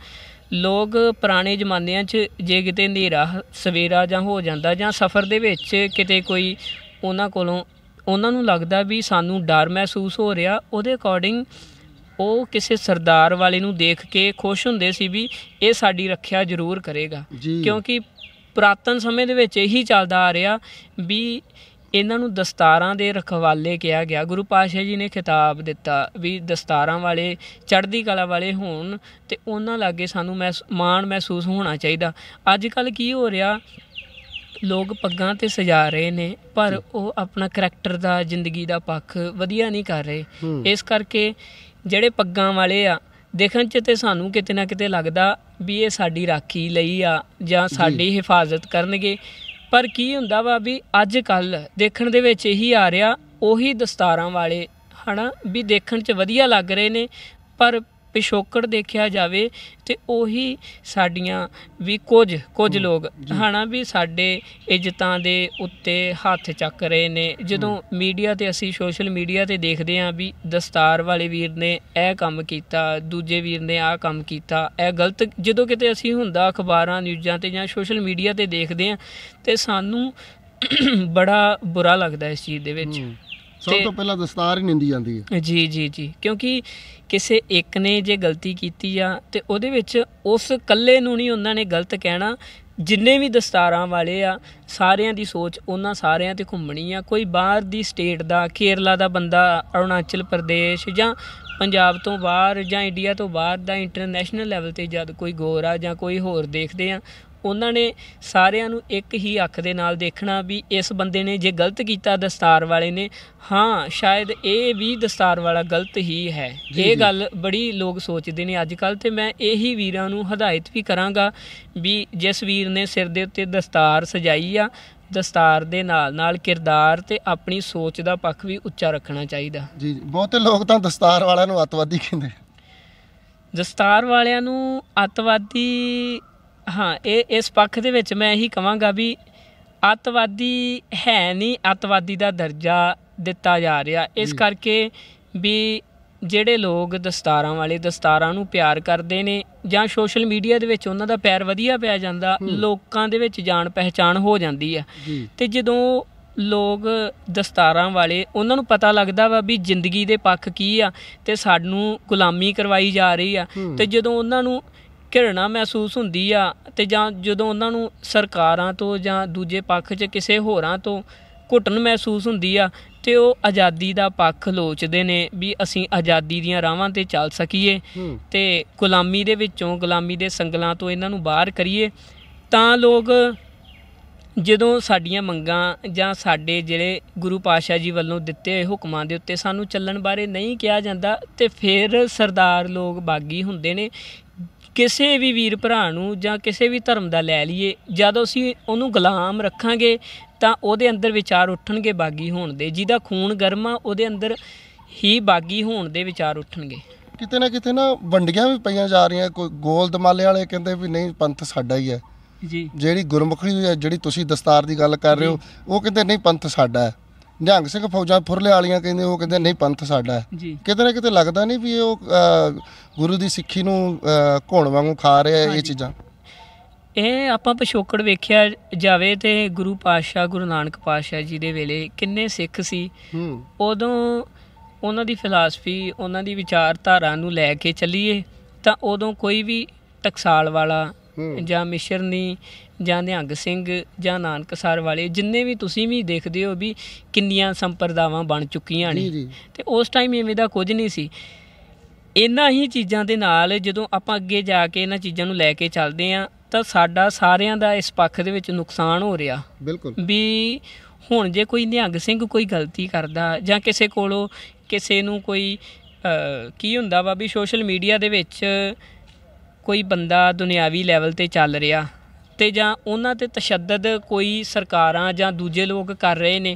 ਲੋਕ ਪੁਰਾਣੇ ਜ਼ਮਾਨਿਆਂ 'ਚ ਜੇ ਕਿਤੇ ਹਨੇਰਾ ਸਵੇਰਾ ਜਾਂ ਹੋ ਜਾਂਦਾ ਜਾਂ ਸਫ਼ਰ ਦੇ ਵਿੱਚ ਕਿਤੇ ਕੋਈ ਉਹਨਾਂ ਕੋਲੋਂ ਉਹਨਾਂ ਨੂੰ ਲੱਗਦਾ ਵੀ ਸਾਨੂੰ ਡਰ ਮਹਿਸੂਸ ਹੋ ਰਿਹਾ ਉਹਦੇ ਅਕੋਰਡਿੰਗ ਉਹ ਕਿਸੇ ਸਰਦਾਰ ਵਾਲੇ ਨੂੰ ਦੇਖ ਕੇ ਖੁਸ਼ ਹੁੰਦੇ ਸੀ ਵੀ ਇਹ ਸਾਡੀ ਰੱਖਿਆ ਜ਼ਰੂਰ ਕਰੇਗਾ। ਕਿਉਂਕਿ ਪੁਰਾਤਨ ਸਮੇਂ ਦੇ ਵਿੱਚ ਇਹੀ ਚੱਲਦਾ ਆ ਰਿਹਾ ਵੀ ਇਹਨਾਂ ਨੂੰ ਦਸਤਾਰਾਂ ਦੇ ਰਖਵਾਲੇ ਕਿਹਾ ਗਿਆ। ਗੁਰੂ ਪਾਤਸ਼ਾਹ ਜੀ ਨੇ ਖਿਤਾਬ ਦਿੱਤਾ ਵੀ ਦਸਤਾਰਾਂ ਵਾਲੇ ਚੜ੍ਹਦੀ ਕਲਾ ਵਾਲੇ ਹੋਣ ਤੇ ਉਹਨਾਂ ਲਾਗੇ ਸਾਨੂੰ ਮਾਣ ਮਹਿਸੂਸ ਹੋਣਾ ਚਾਹੀਦਾ। ਅੱਜ ਕੱਲ ਕੀ ਹੋ ਰਿਹਾ? ਲੋਕ ਪੱਗਾਂ ਤੇ ਸਜਾ ਰਹੇ ਨੇ ਪਰ ਉਹ ਆਪਣਾ ਕਰੈਕਟਰ ਦਾ ਜ਼ਿੰਦਗੀ ਦਾ ਪੱਖ ਵਧੀਆ ਨਹੀਂ ਕਰ ਰਹੇ। ਇਸ ਕਰਕੇ ਜਿਹੜੇ ਪੱਗਾਂ ਵਾਲੇ ਆ ਦੇਖਣ ਚ ਤੇ ਸਾਨੂੰ ਕਿਤੇ ਨਾ ਕਿਤੇ ਲੱਗਦਾ ਵੀ ਇਹ ਸਾਡੀ ਰਾਖੀ ਲਈ ਆ ਜਾਂ ਸਾਡੀ ਹਿਫਾਜ਼ਤ ਕਰਨਗੇ। ਪਰ ਕੀ ਹੁੰਦਾ ਵਾ ਵੀ ਅੱਜ ਕੱਲ ਦੇਖਣ ਦੇ ਵਿੱਚ ਇਹੀ ਆ ਰਿਹਾ, ਉਹੀ ਦਸਤਾਰਾਂ ਵਾਲੇ ਹਨਾ, ਵੀ ਦੇਖਣ ਚ ਵਧੀਆ ਲੱਗ ਰਹੇ ਨੇ, ਪਰ ਪਿਛੋਕੜ ਦੇਖਿਆ ਜਾਵੇ ਤੇ ਉਹੀ ਸਾਡੀਆਂ ਵੀ ਕੁਝ ਕੁਝ ਲੋਕ ਹਨਾ ਵੀ ਸਾਡੇ ਇੱਜ਼ਤਾਂ ਦੇ ਉੱਤੇ ਹੱਥ ਚੱਕ ਰਹੇ ਨੇ। ਜਦੋਂ ਮੀਡੀਆ ਤੇ ਅਸੀਂ ਸੋਸ਼ਲ ਮੀਡੀਆ ਤੇ ਦੇਖਦੇ ਆਂ ਵੀ ਦਸਤਾਰ ਵਾਲੇ ਵੀਰ ਨੇ ਇਹ ਕੰਮ ਕੀਤਾ ਦੂਜੇ ਵੀਰ ਨੇ ਆਹ ਕੰਮ ਕੀਤਾ ਇਹ ਗਲਤ ਜਦੋਂ ਕਿਤੇ ਅਸੀਂ ਹੁੰਦਾ ਅਖਬਾਰਾਂ ਨਿਊਜ਼ਾਂ ਤੇ ਜਾਂ ਸੋਸ਼ਲ ਮੀਡੀਆ ਤੇ ਦੇਖਦੇ ਆਂ ਤੇ ਸਾਨੂੰ *clears throat* ਬੜਾ ਬੁਰਾ ਲੱਗਦਾ ਇਸ ਚੀਜ਼ ਦੇ ਵਿੱਚ। ਸਭ ਤੇ- ਪਹਿਲਾਂ ਦਸਤਾਰ ਹੀ ਨਿੰਦੀ ਜਾਂਦੀ ਹੈ। ਜੀ ਜੀ ਜੀ। ਕਿਉਂਕਿ ਕਿਸੇ ਇੱਕ ਨੇ ਜੇ ਗਲਤੀ ਕੀਤੀ ਆ ਤੇ ਉਹਦੇ ਵਿੱਚ ਉਸ ਕੱਲੇ ਨੂੰ ਨਹੀਂ ਉਹਨਾਂ ਨੇ ਗਲਤ ਕਹਿਣਾ ਜਿੰਨੇ ਵੀ ਦਸਤਾਰਾਂ ਵਾਲੇ ਆ ਸਾਰਿਆਂ ਦੀ ਸੋਚ ਉਹਨਾਂ ਸਾਰਿਆਂ ਤੇ ਘੁੰਮਣੀ ਆ। ਕੋਈ ਬਾਹਰ ਦੀ ਸਟੇਟ ਦਾ ਕੇਰਲਾ ਦਾ ਬੰਦਾ ਅਰੁਣਾਚਲ ਪ੍ਰਦੇਸ਼ ਜਾਂ ਪੰਜਾਬ ਤੋਂ ਬਾਹਰ ਜਾਂ ਇੰਡੀਆ ਤੋਂ ਬਾਹਰ ਦਾ ਇੰਟਰਨੈਸ਼ਨਲ ਲੈਵਲ ਤੇ ਜਦ ਕੋਈ ਗੋਰਾ ਜਾਂ ਕੋਈ ਹੋਰ ਦੇਖਦੇ ਆ ਉਹਨਾਂ ਨੇ ਸਾਰਿਆਂ ਨੂੰ ਇੱਕ ਹੀ ਅੱਖ ਦੇ ਨਾਲ ਦੇਖਣਾ ਵੀ ਇਸ ਬੰਦੇ ਨੇ ਜੇ ਗਲਤ ਕੀਤਾ ਦਸਤਾਰ ਵਾਲੇ ਨੇ ਹਾਂ ਸ਼ਾਇਦ ਇਹ ਵੀ ਦਸਤਾਰ ਵਾਲਾ ਗਲਤ ਹੀ ਹੈ ਇਹ। ਗੱਲ ਬੜੀ ਲੋਕ ਸੋਚਦੇ ਨੇ ਅੱਜ ਕੱਲ ਤੇ ਮੈਂ ਇਹੀ ਵੀਰਾਂ ਨੂੰ ਹਦਾਇਤ ਵੀ ਕਰਾਂਗਾ ਵੀ ਜਿਸ ਵੀਰ ਨੇ ਸਿਰ ਦੇ ਉੱਤੇ ਦਸਤਾਰ ਸਜਾਈ ਆ ਦਸਤਾਰ ਦੇ ਨਾਲ ਨਾਲ ਕਿਰਦਾਰ ਤੇ ਆਪਣੀ ਸੋਚ ਦਾ ਪੱਖ ਵੀ ਉੱਚਾ ਰੱਖਣਾ ਚਾਹੀਦਾ ਜੀ ਜੀ। ਬਹੁਤੇ ਲੋਕ ਤਾਂ ਦਸਤਾਰ ਵਾਲਿਆਂ ਨੂੰ ਅੱਤਵਾਦੀ ਕਹਿੰਦੇ ਦਸਤਾਰ ਵਾਲਿਆਂ ਨੂੰ ਅੱਤਵਾਦੀ ਹਾਂ ਇਹ ਇਸ ਪੱਖ ਦੇ ਵਿੱਚ ਮੈਂ ਇਹੀ ਕਵਾਂਗਾ ਵੀ ਅੱਤਵਾਦੀ ਹੈ ਨਹੀਂ ਅੱਤਵਾਦੀ ਦਾ ਦਰਜਾ ਦਿੱਤਾ ਜਾ ਰਿਹਾ ਇਸ। ਕਰਕੇ ਵੀ ਜਿਹੜੇ ਲੋਕ ਦਸਤਾਰਾਂ ਵਾਲੇ ਦਸਤਾਰਾਂ ਨੂੰ ਪਿਆਰ ਕਰਦੇ ਨੇ ਜਾਂ ਸੋਸ਼ਲ ਮੀਡੀਆ ਦੇ ਵਿੱਚ ਉਹਨਾਂ ਦਾ ਪਿਆਰ ਵਧੀਆ ਪਿਆ ਜਾਂਦਾ। ਲੋਕਾਂ ਦੇ ਵਿੱਚ ਜਾਣ ਪਹਿਚਾਣ ਹੋ ਜਾਂਦੀ ਆ ਤੇ ਜਦੋਂ ਲੋਕ ਦਸਤਾਰਾਂ ਵਾਲੇ ਉਹਨਾਂ ਨੂੰ ਪਤਾ ਲੱਗਦਾ ਵਾ ਵੀ ਜ਼ਿੰਦਗੀ ਦੇ ਪੱਖ ਕੀ ਆ ਤੇ ਸਾਨੂੰ ਗੁਲਾਮੀ ਕਰਵਾਈ ਜਾ ਰਹੀ ਆ। ਤੇ ਜਦੋਂ ਉਹਨਾਂ ਨੂੰ ਘਿਰਣਾ ਮਹਿਸੂਸ ਹੁੰਦੀ ਆ ਤੇ ਜਾਂ ਜਦੋਂ ਉਹਨਾਂ ਨੂੰ ਸਰਕਾਰਾਂ ਤੋਂ ਜਾਂ ਦੂਜੇ ਪੱਖ 'ਚ ਕਿਸੇ ਹੋਰਾਂ ਤੋਂ ਘੁੱਟਣ ਮਹਿਸੂਸ ਹੁੰਦੀ ਆ ਤੇ ਉਹ ਆਜ਼ਾਦੀ ਦਾ ਪੱਖ ਲੋਚਦੇ ਨੇ ਵੀ ਅਸੀਂ ਆਜ਼ਾਦੀ ਦੀਆਂ ਰਾਹਾਂ ਤੇ ਚੱਲ ਸਕੀਏ ਤੇ ਗੁਲਾਮੀ ਦੇ ਵਿੱਚੋਂ ਗੁਲਾਮੀ ਦੇ ਸੰਗਲਾਂ ਤੋਂ ਇਹਨਾਂ ਨੂੰ ਬਾਹਰ ਕਰੀਏ ਤਾਂ ਲੋਕ ਜਦੋਂ ਸਾਡੀਆਂ ਮੰਗਾਂ ਜਾਂ ਸਾਡੇ ਜਿਹੜੇ ਗੁਰੂ ਪਾਤਸ਼ਾਹ ਜੀ ਵੱਲੋਂ ਦਿੱਤੇ ਹੋਏ ਹੁਕਮਾਂ ਦੇ ਉੱਤੇ ਸਾਨੂੰ ਚੱਲਣ ਬਾਰੇ ਨਹੀਂ ਕਿਹਾ ਜਾਂਦਾ ਤੇ ਫਿਰ ਸਰਦਾਰ ਲੋਕ ਬਾਗੀ ਹੁੰਦੇ ਨੇ ਕਿਸੇ ਵੀ ਵੀਰ ਭਰਾ ਨੂੰ ਜਾਂ ਕਿਸੇ ਵੀ ਧਰਮ ਦਾ ਲੈ ਲਈਏ ਜਦੋਂ ਅਸੀਂ ਉਹਨੂੰ ਗੁਲਾਮ ਰੱਖਾਂਗੇ ਤਾਂ ਉਹਦੇ ਅੰਦਰ ਵਿਚਾਰ ਉੱਠਣਗੇ ਬਾਗੀ ਹੋਣ ਦੇ। ਜਿਹਦਾ ਖੂਨ ਗਰਮ ਆ ਉਹਦੇ ਅੰਦਰ ਹੀ ਬਾਗੀ ਹੋਣ ਦੇ ਵਿਚਾਰ ਉੱਠਣਗੇ। ਕਿਤੇ ਨਾ ਕਿਤੇ ਨਾ ਵੰਡੀਆਂ ਵੀ ਪਈਆਂ ਜਾ ਰਹੀਆਂ ਕੋਈ ਗੋਲ ਦਮਾਲੇ ਵਾਲੇ ਕਹਿੰਦੇ ਵੀ ਨਹੀਂ ਪੰਥ ਸਾਡਾ ਹੀ ਹੈ। ਜੀ। ਜਿਹੜੀ ਗੁਰਮੁਖੀ ਜਿਹੜੀ ਤੁਸੀਂ ਦਸਤਾਰ ਦੀ ਗੱਲ ਕਰ ਰਹੇ ਹੋ ਉਹ ਕਹਿੰਦੇ ਨਹੀਂ ਪੰਥ ਸਾਡਾ ਹੈ। ਨਿਹੰਗ ਸਿੰਘ ਫੌਜਾਂ ਫੁਰਲੇ ਵਾਲੀਆਂ ਕਹਿੰਦੇ ਉਹ ਕਹਿੰਦੇ ਨਹੀਂ ਪੰਥ ਸਾਡਾ ਹੈ। ਜੀ। ਕਿਤੇ ਨਾ ਕਿਤੇ ਲੱਗਦਾ ਨਹੀਂ ਵੀ ਉਹ ਗੁਰੂ ਦੀ ਸਿੱਖੀ ਨੂੰ ਘੋਣ ਵਾਂਗੂ ਖਾ ਰਿਹਾ ਇਹ। ਚੀਜ਼ਾਂ। ਇਹ ਆਪਾਂ ਪਿਛੋਕੜ ਵੇਖਿਆ ਜਾਵੇ ਤੇ ਗੁਰੂ ਪਾਤਸ਼ਾਹ ਗੁਰੂ ਨਾਨਕ ਪਾਤਸ਼ਾਹ ਜੀ ਦੇ ਵੇਲੇ ਕਿੰਨੇ ਸਿੱਖ ਸੀ। ਹੂੰ। ਉਦੋਂ ਉਹਨਾਂ ਦੀ ਫਿਲਾਸਫੀ ਉਹਨਾਂ ਦੀ ਵਿਚਾਰਧਾਰਾ ਨੂੰ ਲੈ ਕੇ ਚੱਲੀਏ ਤਾਂ ਉਦੋਂ ਕੋਈ ਵੀ ਟਕਸਾਲ ਵਾਲਾ ਹੂੰ। ਜਾਂ ਮਿਸ਼ਰਨੀ ਜਾਂ ਨਿਹੰਗ ਸਿੰਘ ਜਾਂ ਨਾਨਕਸਰ ਵਾਲੇ ਜਿੰਨੇ ਵੀ ਤੁਸੀਂ ਵੀ ਦੇਖਦੇ ਹੋ ਵੀ ਕਿੰਨੀਆਂ ਸੰਪਰਦਾਵਾਂ ਬਣ ਚੁੱਕੀਆਂ ਨੇ। ਤੇ ਉਸ ਟਾਈਮ ਐਵੇਂ ਦਾ ਕੁਝ ਨਹੀਂ ਸੀ। ਇਹਨਾਂ ਹੀ ਚੀਜ਼ਾਂ ਦੇ ਨਾਲ ਜਦੋਂ ਆਪਾਂ ਅੱਗੇ ਜਾ ਕੇ ਇਹਨਾਂ ਚੀਜ਼ਾਂ ਨੂੰ ਲੈ ਕੇ ਚੱਲਦੇ ਆਂ ਤਾਂ ਸਾਡਾ ਸਾਰਿਆਂ ਦਾ ਇਸ ਪੱਖ ਦੇ ਵਿੱਚ ਨੁਕਸਾਨ ਹੋ ਰਿਹਾ। ਬਿਲਕੁਲ। ਵੀ ਹੁਣ ਜੇ ਕੋਈ ਨਿਹੰਗ ਸਿੰਘ ਕੋਈ ਗਲਤੀ ਕਰਦਾ ਜਾਂ ਕਿਸੇ ਕੋਲੋਂ ਕਿਸੇ ਨੂੰ ਕੋਈ ਕੀ ਹੁੰਦਾ ਵਾ ਵੀ ਸੋਸ਼ਲ ਮੀਡੀਆ ਦੇ ਵਿੱਚ ਕੋਈ ਬੰਦਾ ਦੁਨਿਆਵੀ ਲੈਵਲ ਤੇ ਚੱਲ ਰਿਹਾ ਤੇ ਜਾਂ ਉਹਨਾਂ ਤੇ ਤਸ਼ੱਦਦ ਕੋਈ ਸਰਕਾਰਾਂ ਜਾਂ ਦੂਜੇ ਲੋਕ ਕਰ ਰਹੇ ਨੇ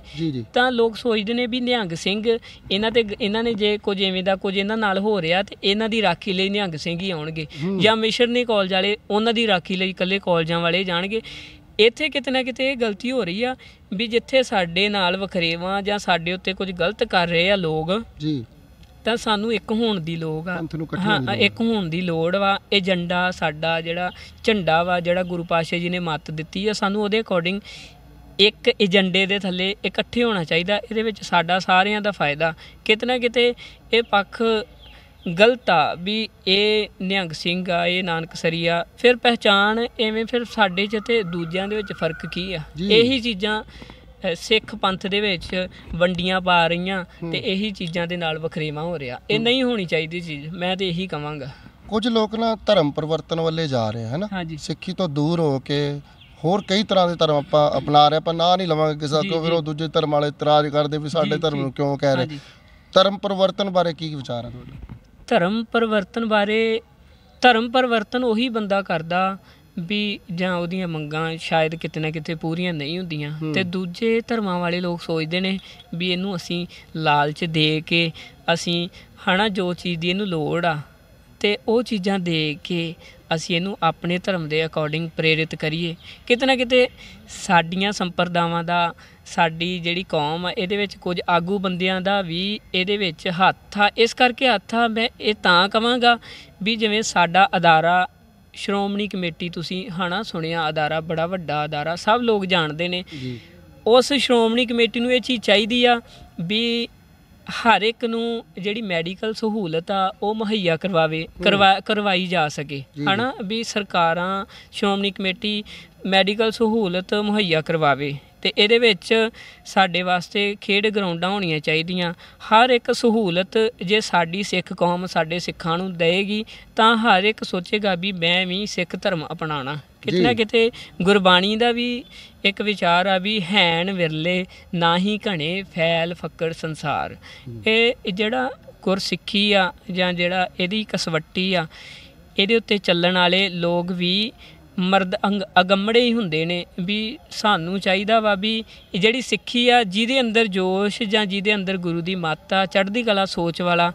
ਤਾਂ ਲੋਕ ਸੋਚਦੇ ਨੇ ਵੀ ਨਿਹੰਗ ਸਿੰਘ ਇਹਨਾਂ ਤੇ ਇਹਨਾਂ ਨੇ ਜੇ ਕੁਝ ਐਵੇਂ ਦਾ ਕੁਝ ਇਹਨਾਂ ਨਾਲ ਹੋ ਰਿਹਾ ਤੇ ਇਹਨਾਂ ਦੀ ਰਾਖੀ ਲਈ ਨਿਹੰਗ ਸਿੰਘ ਹੀ ਆਉਣਗੇ। ਜਾਂ ਮਿਸ਼ਰਨੀ ਕਾਲਜ ਵਾਲੇ ਉਹਨਾਂ ਦੀ ਰਾਖੀ ਲਈ ਇਕੱਲੇ ਕਾਲਜਾਂ ਵਾਲੇ ਜਾਣਗੇ। ਇੱਥੇ ਕਿਤੇ ਨਾ ਕਿਤੇ ਇਹ ਗਲਤੀ ਹੋ ਰਹੀ ਆ ਵੀ ਜਿੱਥੇ ਸਾਡੇ ਨਾਲ ਵਖਰੇਵਾਂ ਜਾਂ ਸਾਡੇ ਉੱਤੇ ਕੁਝ ਗਲਤ ਕਰ ਰਹੇ ਆ ਲੋਕ ਜੀ। ਤਾਂ ਸਾਨੂੰ ਇੱਕ ਹੋਣ ਦੀ ਲੋੜ ਆ। ਹਾਂ ਇੱਕ ਹੋਣ ਦੀ ਲੋੜ ਵਾ। ਏਜੰਡਾ ਸਾਡਾ ਜਿਹੜਾ ਝੰਡਾ ਵਾ ਜਿਹੜਾ ਗੁਰੂ ਪਾਤਸ਼ਾਹ ਜੀ ਨੇ ਮੱਤ ਦਿੱਤੀ ਆ ਸਾਨੂੰ ਉਹਦੇ ਅਕੋਰਡਿੰਗ ਇੱਕ ਏਜੰਡੇ ਦੇ ਥੱਲੇ ਇਕੱਠੇ ਹੋਣਾ ਚਾਹੀਦਾ। ਇਹਦੇ ਵਿੱਚ ਸਾਡਾ ਸਾਰਿਆਂ ਦਾ ਫਾਇਦਾ। ਕਿਤੇ ਨਾ ਕਿਤੇ ਇਹ ਪੱਖ ਗਲਤ ਆ ਵੀ ਇਹ ਨਿਹੰਗ ਸਿੰਘ ਆ ਇਹ ਨਾਨਕਸਰੀ ਆ। ਫਿਰ ਪਹਿਚਾਨ ਐਵੇਂ ਫਿਰ ਸਾਡੇ ਚ ਤੇ ਦੂਜਿਆਂ ਦੇ ਵਿੱਚ ਫ਼ਰਕ ਕੀ ਆ। ਇਹੀ ਚੀਜ਼ਾਂ ਸਿੱਖ ਪੰਥ ਦੇ ਵਿੱਚ ਵੰਡੀਆਂ ਪਾ ਰਹੀਆਂ ਤੇ ਇਹੀ ਚੀਜ਼ਾਂ ਦੇ ਨਾਲ ਵਖਰੇਵਾ ਹੋ ਰਿਹਾ। ਇਹ ਨਹੀਂ ਹੋਣੀ ਚਾਹੀਦੀ ਚੀਜ਼ ਮੈਂ ਤੇ ਇਹੀ ਕਵਾਂਗਾ। ਕੁਝ ਲੋਕ ਨਾ ਧਰਮ ਪਰਿਵਰਤਨ ਵੱਲੇ ਜਾ ਰਹੇ ਹਨ? ਸਿੱਖੀ ਤੋਂ ਦੂਰ ਹੋ ਕੇ ਹੋਰ ਕਈ ਤਰ੍ਹਾਂ ਦੇ ਧਰਮ ਆਪਾਂ ਅਪਣਾ ਰਹੇ ਆਪਾਂ ਨਾਂ ਨਹੀਂ ਲਵਾਂਗੇ ਕਿਸੇ ਕਿਉਂ ਫਿਰ। ਉਹ ਦੂਜੇ ਧਰਮ ਵਾਲੇ ਇਤਰਾਜ਼ ਕਰਦੇ ਵੀ ਸਾਡੇ ਧਰਮ। ਨੂੰ ਕਿਉਂ ਕਹਿ ਰਹੇ। ਧਰਮ ਪਰਿਵਰਤਨ ਬਾਰੇ ਕੀ ਵਿਚਾਰ ਹੈ ਤੁਹਾਡਾ? ਧਰਮ ਪਰਿਵਰਤਨ ਬਾਰੇ ਧਰਮ ਪਰਿਵਰਤਨ ਉਹੀ ਬੰਦਾ ਕਰਦਾ ਵੀ ਜਾਂ ਉਹਦੀਆਂ ਮੰਗਾਂ ਸ਼ਾਇਦ ਕਿਤੇ ਨਾ ਕਿਤੇ ਪੂਰੀਆਂ ਨਹੀਂ ਹੁੰਦੀਆਂ। ਤੇ ਦੂਜੇ ਧਰਮਾਂ ਵਾਲੇ ਲੋਕ ਸੋਚਦੇ ਨੇ ਵੀ ਇਹਨੂੰ ਅਸੀਂ ਲਾਲਚ ਦੇ ਕੇ ਅਸੀਂ ਹਨਾ ਜੋ ਚੀਜ਼ ਦੀ ਇਹਨੂੰ ਲੋੜ ਆ ਤੇ ਉਹ ਚੀਜ਼ਾਂ ਦੇ ਕੇ ਅਸੀਂ ਇਹਨੂੰ ਆਪਣੇ ਧਰਮ ਦੇ ਅਕੋਰਡਿੰਗ ਪ੍ਰੇਰਿਤ ਕਰੀਏ। ਕਿਤੇ ਨਾ ਕਿਤੇ ਸਾਡੀਆਂ ਸੰਪਰਦਾਵਾਂ ਦਾ ਸਾਡੀ ਜਿਹੜੀ ਕੌਮ ਆ ਇਹਦੇ ਵਿੱਚ ਕੁਝ ਆਗੂ ਬੰਦਿਆਂ ਦਾ ਵੀ ਇਹਦੇ ਵਿੱਚ ਹੱਥ ਆ। ਇਸ ਕਰਕੇ ਹੱਥ ਆ ਮੈਂ ਇਹ ਤਾਂ ਕਵਾਂਗਾ ਵੀ ਜਿਵੇਂ ਸਾਡਾ ਅਦਾਰਾ ਸ਼੍ਰੋਮਣੀ ਕਮੇਟੀ ਤੁਸੀਂ ਹਨਾ ਸੁਣਿਆ ਅਦਾਰਾ ਬੜਾ ਵੱਡਾ ਅਦਾਰਾ ਸਭ ਲੋਕ ਜਾਣਦੇ ਨੇ। ਉਸ ਸ਼੍ਰੋਮਣੀ ਕਮੇਟੀ ਨੂੰ ਇਹ ਚੀਜ਼ ਚਾਹੀਦੀ ਆ ਵੀ ਹਰ ਇੱਕ ਨੂੰ ਜਿਹੜੀ ਮੈਡੀਕਲ ਸਹੂਲਤ ਆ ਉਹ ਮੁਹੱਈਆ ਕਰਵਾਵੇ ਕਰਵਾ ਕਰਵਾਈ ਜਾ ਸਕੇ। ਹਨਾ ਵੀ ਸਰਕਾਰਾਂ ਸ਼੍ਰੋਮਣੀ ਕਮੇਟੀ ਮੈਡੀਕਲ ਸਹੂਲਤ ਮੁਹੱਈਆ ਕਰਵਾਵੇ। ਤੇ ਇਹਦੇ ਵਿੱਚ ਸਾਡੇ ਵਾਸਤੇ ਖੇਡ ਗਰਾਊਂਡਾਂ ਹੋਣੀਆਂ ਚਾਹੀਦੀਆਂ। ਹਰ ਇੱਕ ਸਹੂਲਤ ਜੇ ਸਾਡੀ ਸਿੱਖ ਕੌਮ ਸਾਡੇ ਸਿੱਖਾਂ ਨੂੰ ਦੇਏਗੀ ਤਾਂ ਹਰ ਇੱਕ ਸੋਚੇਗਾ ਵੀ ਮੈਂ ਵੀ ਸਿੱਖ ਧਰਮ ਅਪਣਾਉਣਾ। ਕਿਤੇ ਨਾ ਜੀ। ਕਿਤੇ ਗੁਰਬਾਣੀ ਦਾ ਵੀ ਇੱਕ ਵਿਚਾਰ ਆ ਵੀ ਹੈਨ ਵਿਰਲੇ ਨਾ ਹੀ ਘਣੇ ਫੈਲ ਫੱਕੜ ਸੰਸਾਰ। ਇਹ ਜਿਹੜਾ ਗੁਰਸਿੱਖੀ ਆ ਜਾਂ ਜਿਹੜਾ ਇਹਦੀ ਕਸਵੱਟੀ ਆ ਇਹਦੇ ਉੱਤੇ ਚੱਲਣ ਵਾਲੇ ਲੋਕ ਵੀ ਮਰਦ ਅੰਗ ਅਗੰਮੜੇ ਹੀ ਹੁੰਦੇ ਨੇ ਵੀ ਸਾਨੂੰ ਚਾਹੀਦਾ ਵਾ ਵੀ ਜਿਹੜੀ ਸਿੱਖੀ ਆ ਜਿਹਦੇ ਅੰਦਰ ਜੋਸ਼ ਜਾਂ ਜਿਹਦੇ ਅੰਦਰ ਗੁਰੂ ਦੀ ਮੱਤ ਚੜ੍ਹਦੀ ਕਲਾ ਸੋਚ ਵਾਲਾ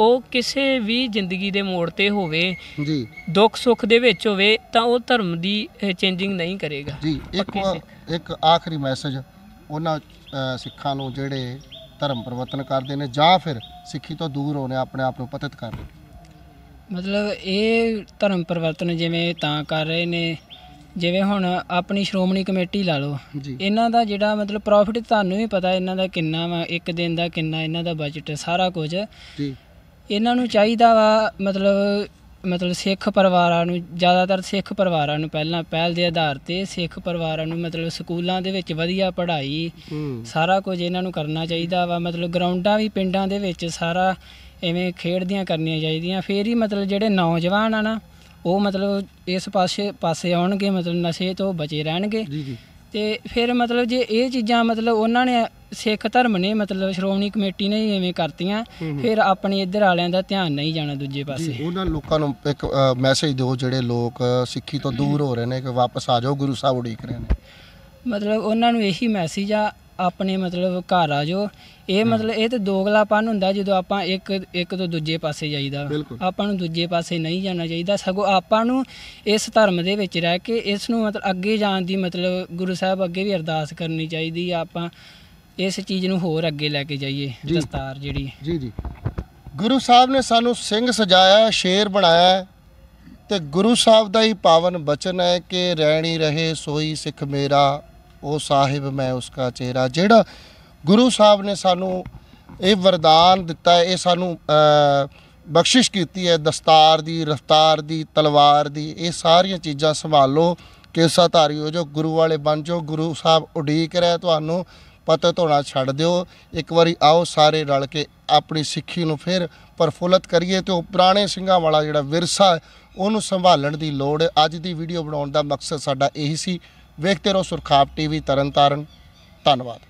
ਉਹ ਕਿਸੇ ਵੀ ਜ਼ਿੰਦਗੀ ਦੇ ਮੋੜ ਤੇ ਹੋਵੇ ਜੀ। ਦੁੱਖ ਸੁੱਖ ਦੇ ਵਿੱਚ ਹੋਵੇ ਤਾਂ ਉਹ ਧਰਮ ਦੀ ਚੇਂਜਿੰਗ ਨਹੀਂ ਕਰੇਗਾ। ਜੀ ਇੱਕ। ਇੱਕ ਆਖਰੀ ਮੈਸੇਜ ਉਹਨਾਂ ਸਿੱਖਾਂ ਨੂੰ ਜਿਹੜੇ ਧਰਮ ਪਰਿਵਰਤਨ ਕਰਦੇ ਨੇ ਜਾਂ ਫਿਰ ਸਿੱਖੀ ਤੋਂ ਦੂਰ ਹੋਣੇ ਆਪਣੇ ਆਪ ਨੂੰ ਪਤਿਤ ਕਰ ਰਹੇ ਮਤਲਬ ਇਹ ਧਰਮ ਪਰਿਵਰਤਨ ਜਿਵੇਂ ਤਾਂ ਕਰ ਰਹੇ ਨੇ ਜਿਵੇਂ ਹੁਣ ਆਪਣੀ ਸ਼੍ਰੋਮਣੀ ਕਮੇਟੀ ਲਾ ਲਓ। ਇਹਨਾਂ ਦਾ ਜਿਹੜਾ ਮਤਲਬ ਪ੍ਰੋਫਿਟ ਤੁਹਾਨੂੰ ਵੀ ਪਤਾ ਇਹਨਾਂ ਦਾ ਕਿੰਨਾ ਵਾ ਇੱਕ ਦਿਨ ਦਾ ਕਿੰਨਾ ਇਹਨਾਂ ਦਾ ਬਜਟ ਸਾਰਾ ਕੁਝ। ਜੀ। ਇਹਨਾਂ ਨੂੰ ਚਾਹੀਦਾ ਵਾ ਮਤਲਬ ਮਤਲਬ ਸਿੱਖ ਪਰਿਵਾਰਾਂ ਨੂੰ ਜ਼ਿਆਦਾਤਰ ਸਿੱਖ ਪਰਿਵਾਰਾਂ ਨੂੰ ਪਹਿਲਾਂ ਪਹਿਲ ਦੇ ਆਧਾਰ ਤੇ ਸਿੱਖ ਪਰਿਵਾਰਾਂ ਨੂੰ ਮਤਲਬ ਸਕੂਲਾਂ ਦੇ ਵਿੱਚ ਵਧੀਆ ਪੜ੍ਹਾਈ ਸਾਰਾ ਕੁਝ ਇਹਨਾਂ ਨੂੰ ਕਰਨਾ ਚਾਹੀਦਾ ਵਾ। ਮਤਲਬ ਗਰਾਊਂਡਾਂ ਵੀ ਪਿੰਡਾਂ ਦੇ ਵਿੱਚ ਸਾਰਾ ਐਵੇਂ ਖੇਡਦੀਆਂ ਕਰਨੀਆਂ ਚਾਹੀਦੀਆਂ। ਫੇਰ ਹੀ ਮਤਲਬ ਜਿਹੜੇ ਨੌਜਵਾਨ ਆ ਨਾ ਉਹ ਮਤਲਬ ਇਸ ਪਾਸੇ ਪਾਸੇ ਆਉਣਗੇ ਮਤਲਬ ਨਸ਼ੇ ਤੋਂ ਬਚੇ ਰਹਿਣਗੇ। ਜੀ ਜੀ। ਤੇ ਫਿਰ ਮਤਲਬ ਜੇ ਇਹ ਚੀਜ਼ਾਂ ਮਤਲਬ ਉਹਨਾਂ ਨੇ ਸਿੱਖ ਧਰਮ ਨੇ ਮਤਲਬ ਸ਼੍ਰੋਮਣੀ ਕਮੇਟੀ ਨੇ ਐਵੇਂ ਕਰਤੀਆਂ ਫਿਰ ਆਪਣੇ ਇੱਧਰ ਵਾਲਿਆਂ ਦਾ ਧਿਆਨ ਨਹੀਂ ਜਾਣਾ ਦੂਜੇ ਪਾਸੇ। ਉਹਨਾਂ ਲੋਕਾਂ ਨੂੰ ਇੱਕ ਮੈਸੇਜ ਦਿਓ ਜਿਹੜੇ ਲੋਕ ਸਿੱਖੀ ਤੋਂ ਦੂਰ ਹੋ ਰਹੇ ਨੇ ਕਿ ਵਾਪਸ ਆ ਜਾਓ ਗੁਰੂ ਸਾਹਿਬ ਉਡੀਕ ਰਹੇ ਨੇ। ਮਤਲਬ ਉਹਨਾਂ ਨੂੰ ਇਹੀ ਮੈਸੇਜ ਆ ਆਪਣੇ ਮਤਲਬ ਘਰ ਆ ਜਾਓ। ਇਹ ਮਤਲਬ ਇਹ ਤੇ ਦੋਗਲਾਪਨ ਹੁੰਦਾ ਜਦੋਂ ਆਪਾਂ ਇੱਕ ਇੱਕ ਤੋਂ ਦੂਜੇ ਪਾਸੇ ਜਾਈਦਾ। ਆਪਾਂ ਨੂੰ ਦੂਜੇ ਪਾਸੇ ਨਹੀਂ ਜਾਣਾ ਚਾਹੀਦਾ। ਸਗੋਂ ਆਪਾਂ ਨੂੰ ਇਸ ਧਰਮ ਦੇ ਵਿੱਚ ਰਹਿ ਕੇ ਇਸ ਨੂੰ ਮਤਲਬ ਅੱਗੇ ਜਾਣ ਦੀ ਮਤਲਬ ਗੁਰੂ ਸਾਹਿਬ ਅੱਗੇ ਵੀ ਅਰਦਾਸ ਕਰਨੀ ਚਾਹੀਦੀ ਆ। ਆਪਾਂ ਇਸ ਚੀਜ਼ ਨੂੰ ਹੋਰ ਅੱਗੇ ਲੈ ਕੇ ਜਾਈਏ। ਦਸਤਾਰ ਜਿਹੜੀ। ਜੀ ਜੀ। ਗੁਰੂ ਸਾਹਿਬ ਨੇ ਸਾਨੂੰ ਸਿੰਘ ਸਜਾਇਆ ਸ਼ੇਰ ਬਣਾਇਆ ਤੇ ਗੁਰੂ ਸਾਹਿਬ ਦਾ ਹੀ ਪਾਵਨ ਬਚਨ ਹੈ ਕਿ ਰਹਿਣੀ ਰਹੇ ਸੋਈ ਸਿੱਖ ਮੇਰਾ ਉਹ ਸਾਹਿਬ ਮੈਂ ਉਸਕਾ ਚਿਹਰਾ ਜਿਹੜਾ ਗੁਰੂ ਸਾਹਿਬ ਨੇ ਸਾਨੂੰ ਇਹ ਵਰਦਾਨ ਦਿੱਤਾ ਹੈ, ਇਹ ਸਾਨੂੰ ਬਖਸ਼ਿਸ਼ ਕੀਤੀ ਹੈ, ਦਸਤਾਰ ਦੀ, ਰਫਤਾਰ ਦੀ, ਤਲਵਾਰ ਦੀ, ਇਹ ਸਾਰੀਆਂ ਚੀਜ਼ਾਂ ਸੰਭਾਲੋ ਕੇਸਾ ਧਾਰੀ ਹੋ ਜੋ ਗੁਰੂ ਵਾਲੇ ਬਣ ਜਾਓ, ਗੁਰੂ ਸਾਹਿਬ ਉਡੀਕ ਰਿਹਾ ਤੁਹਾਨੂੰ ਪਤਤ ਹੋਣਾ ਛੱਡ ਦਿਓ, ਇੱਕ ਵਾਰੀ ਆਓ ਸਾਰੇ ਰਲ ਕੇ ਆਪਣੀ ਸਿੱਖੀ ਨੂੰ ਫਿਰ ਪਰਫੁੱਲਤ ਕਰੀਏ ਤੇ ਉਹ ਪੁਰਾਣੇ ਸਿੰਘਾਂ ਵਾਲਾ ਜਿਹੜਾ ਵਿਰਸਾ ਉਹਨੂੰ ਸੰਭਾਲਣ ਦੀ ਲੋੜ ਅੱਜ ਦੀ ਵੀਡੀਓ ਬਣਾਉਣ ਦਾ ਮਕਸਦ ਸਾਡਾ ਇਹੀ ਸੀ। ਵੇਖਦੇ ਰਹੋ ਸੁਰਖਾਬ ਟੀਵੀ ਤਰਨਤਾਰਨ। ਧੰਨਵਾਦ।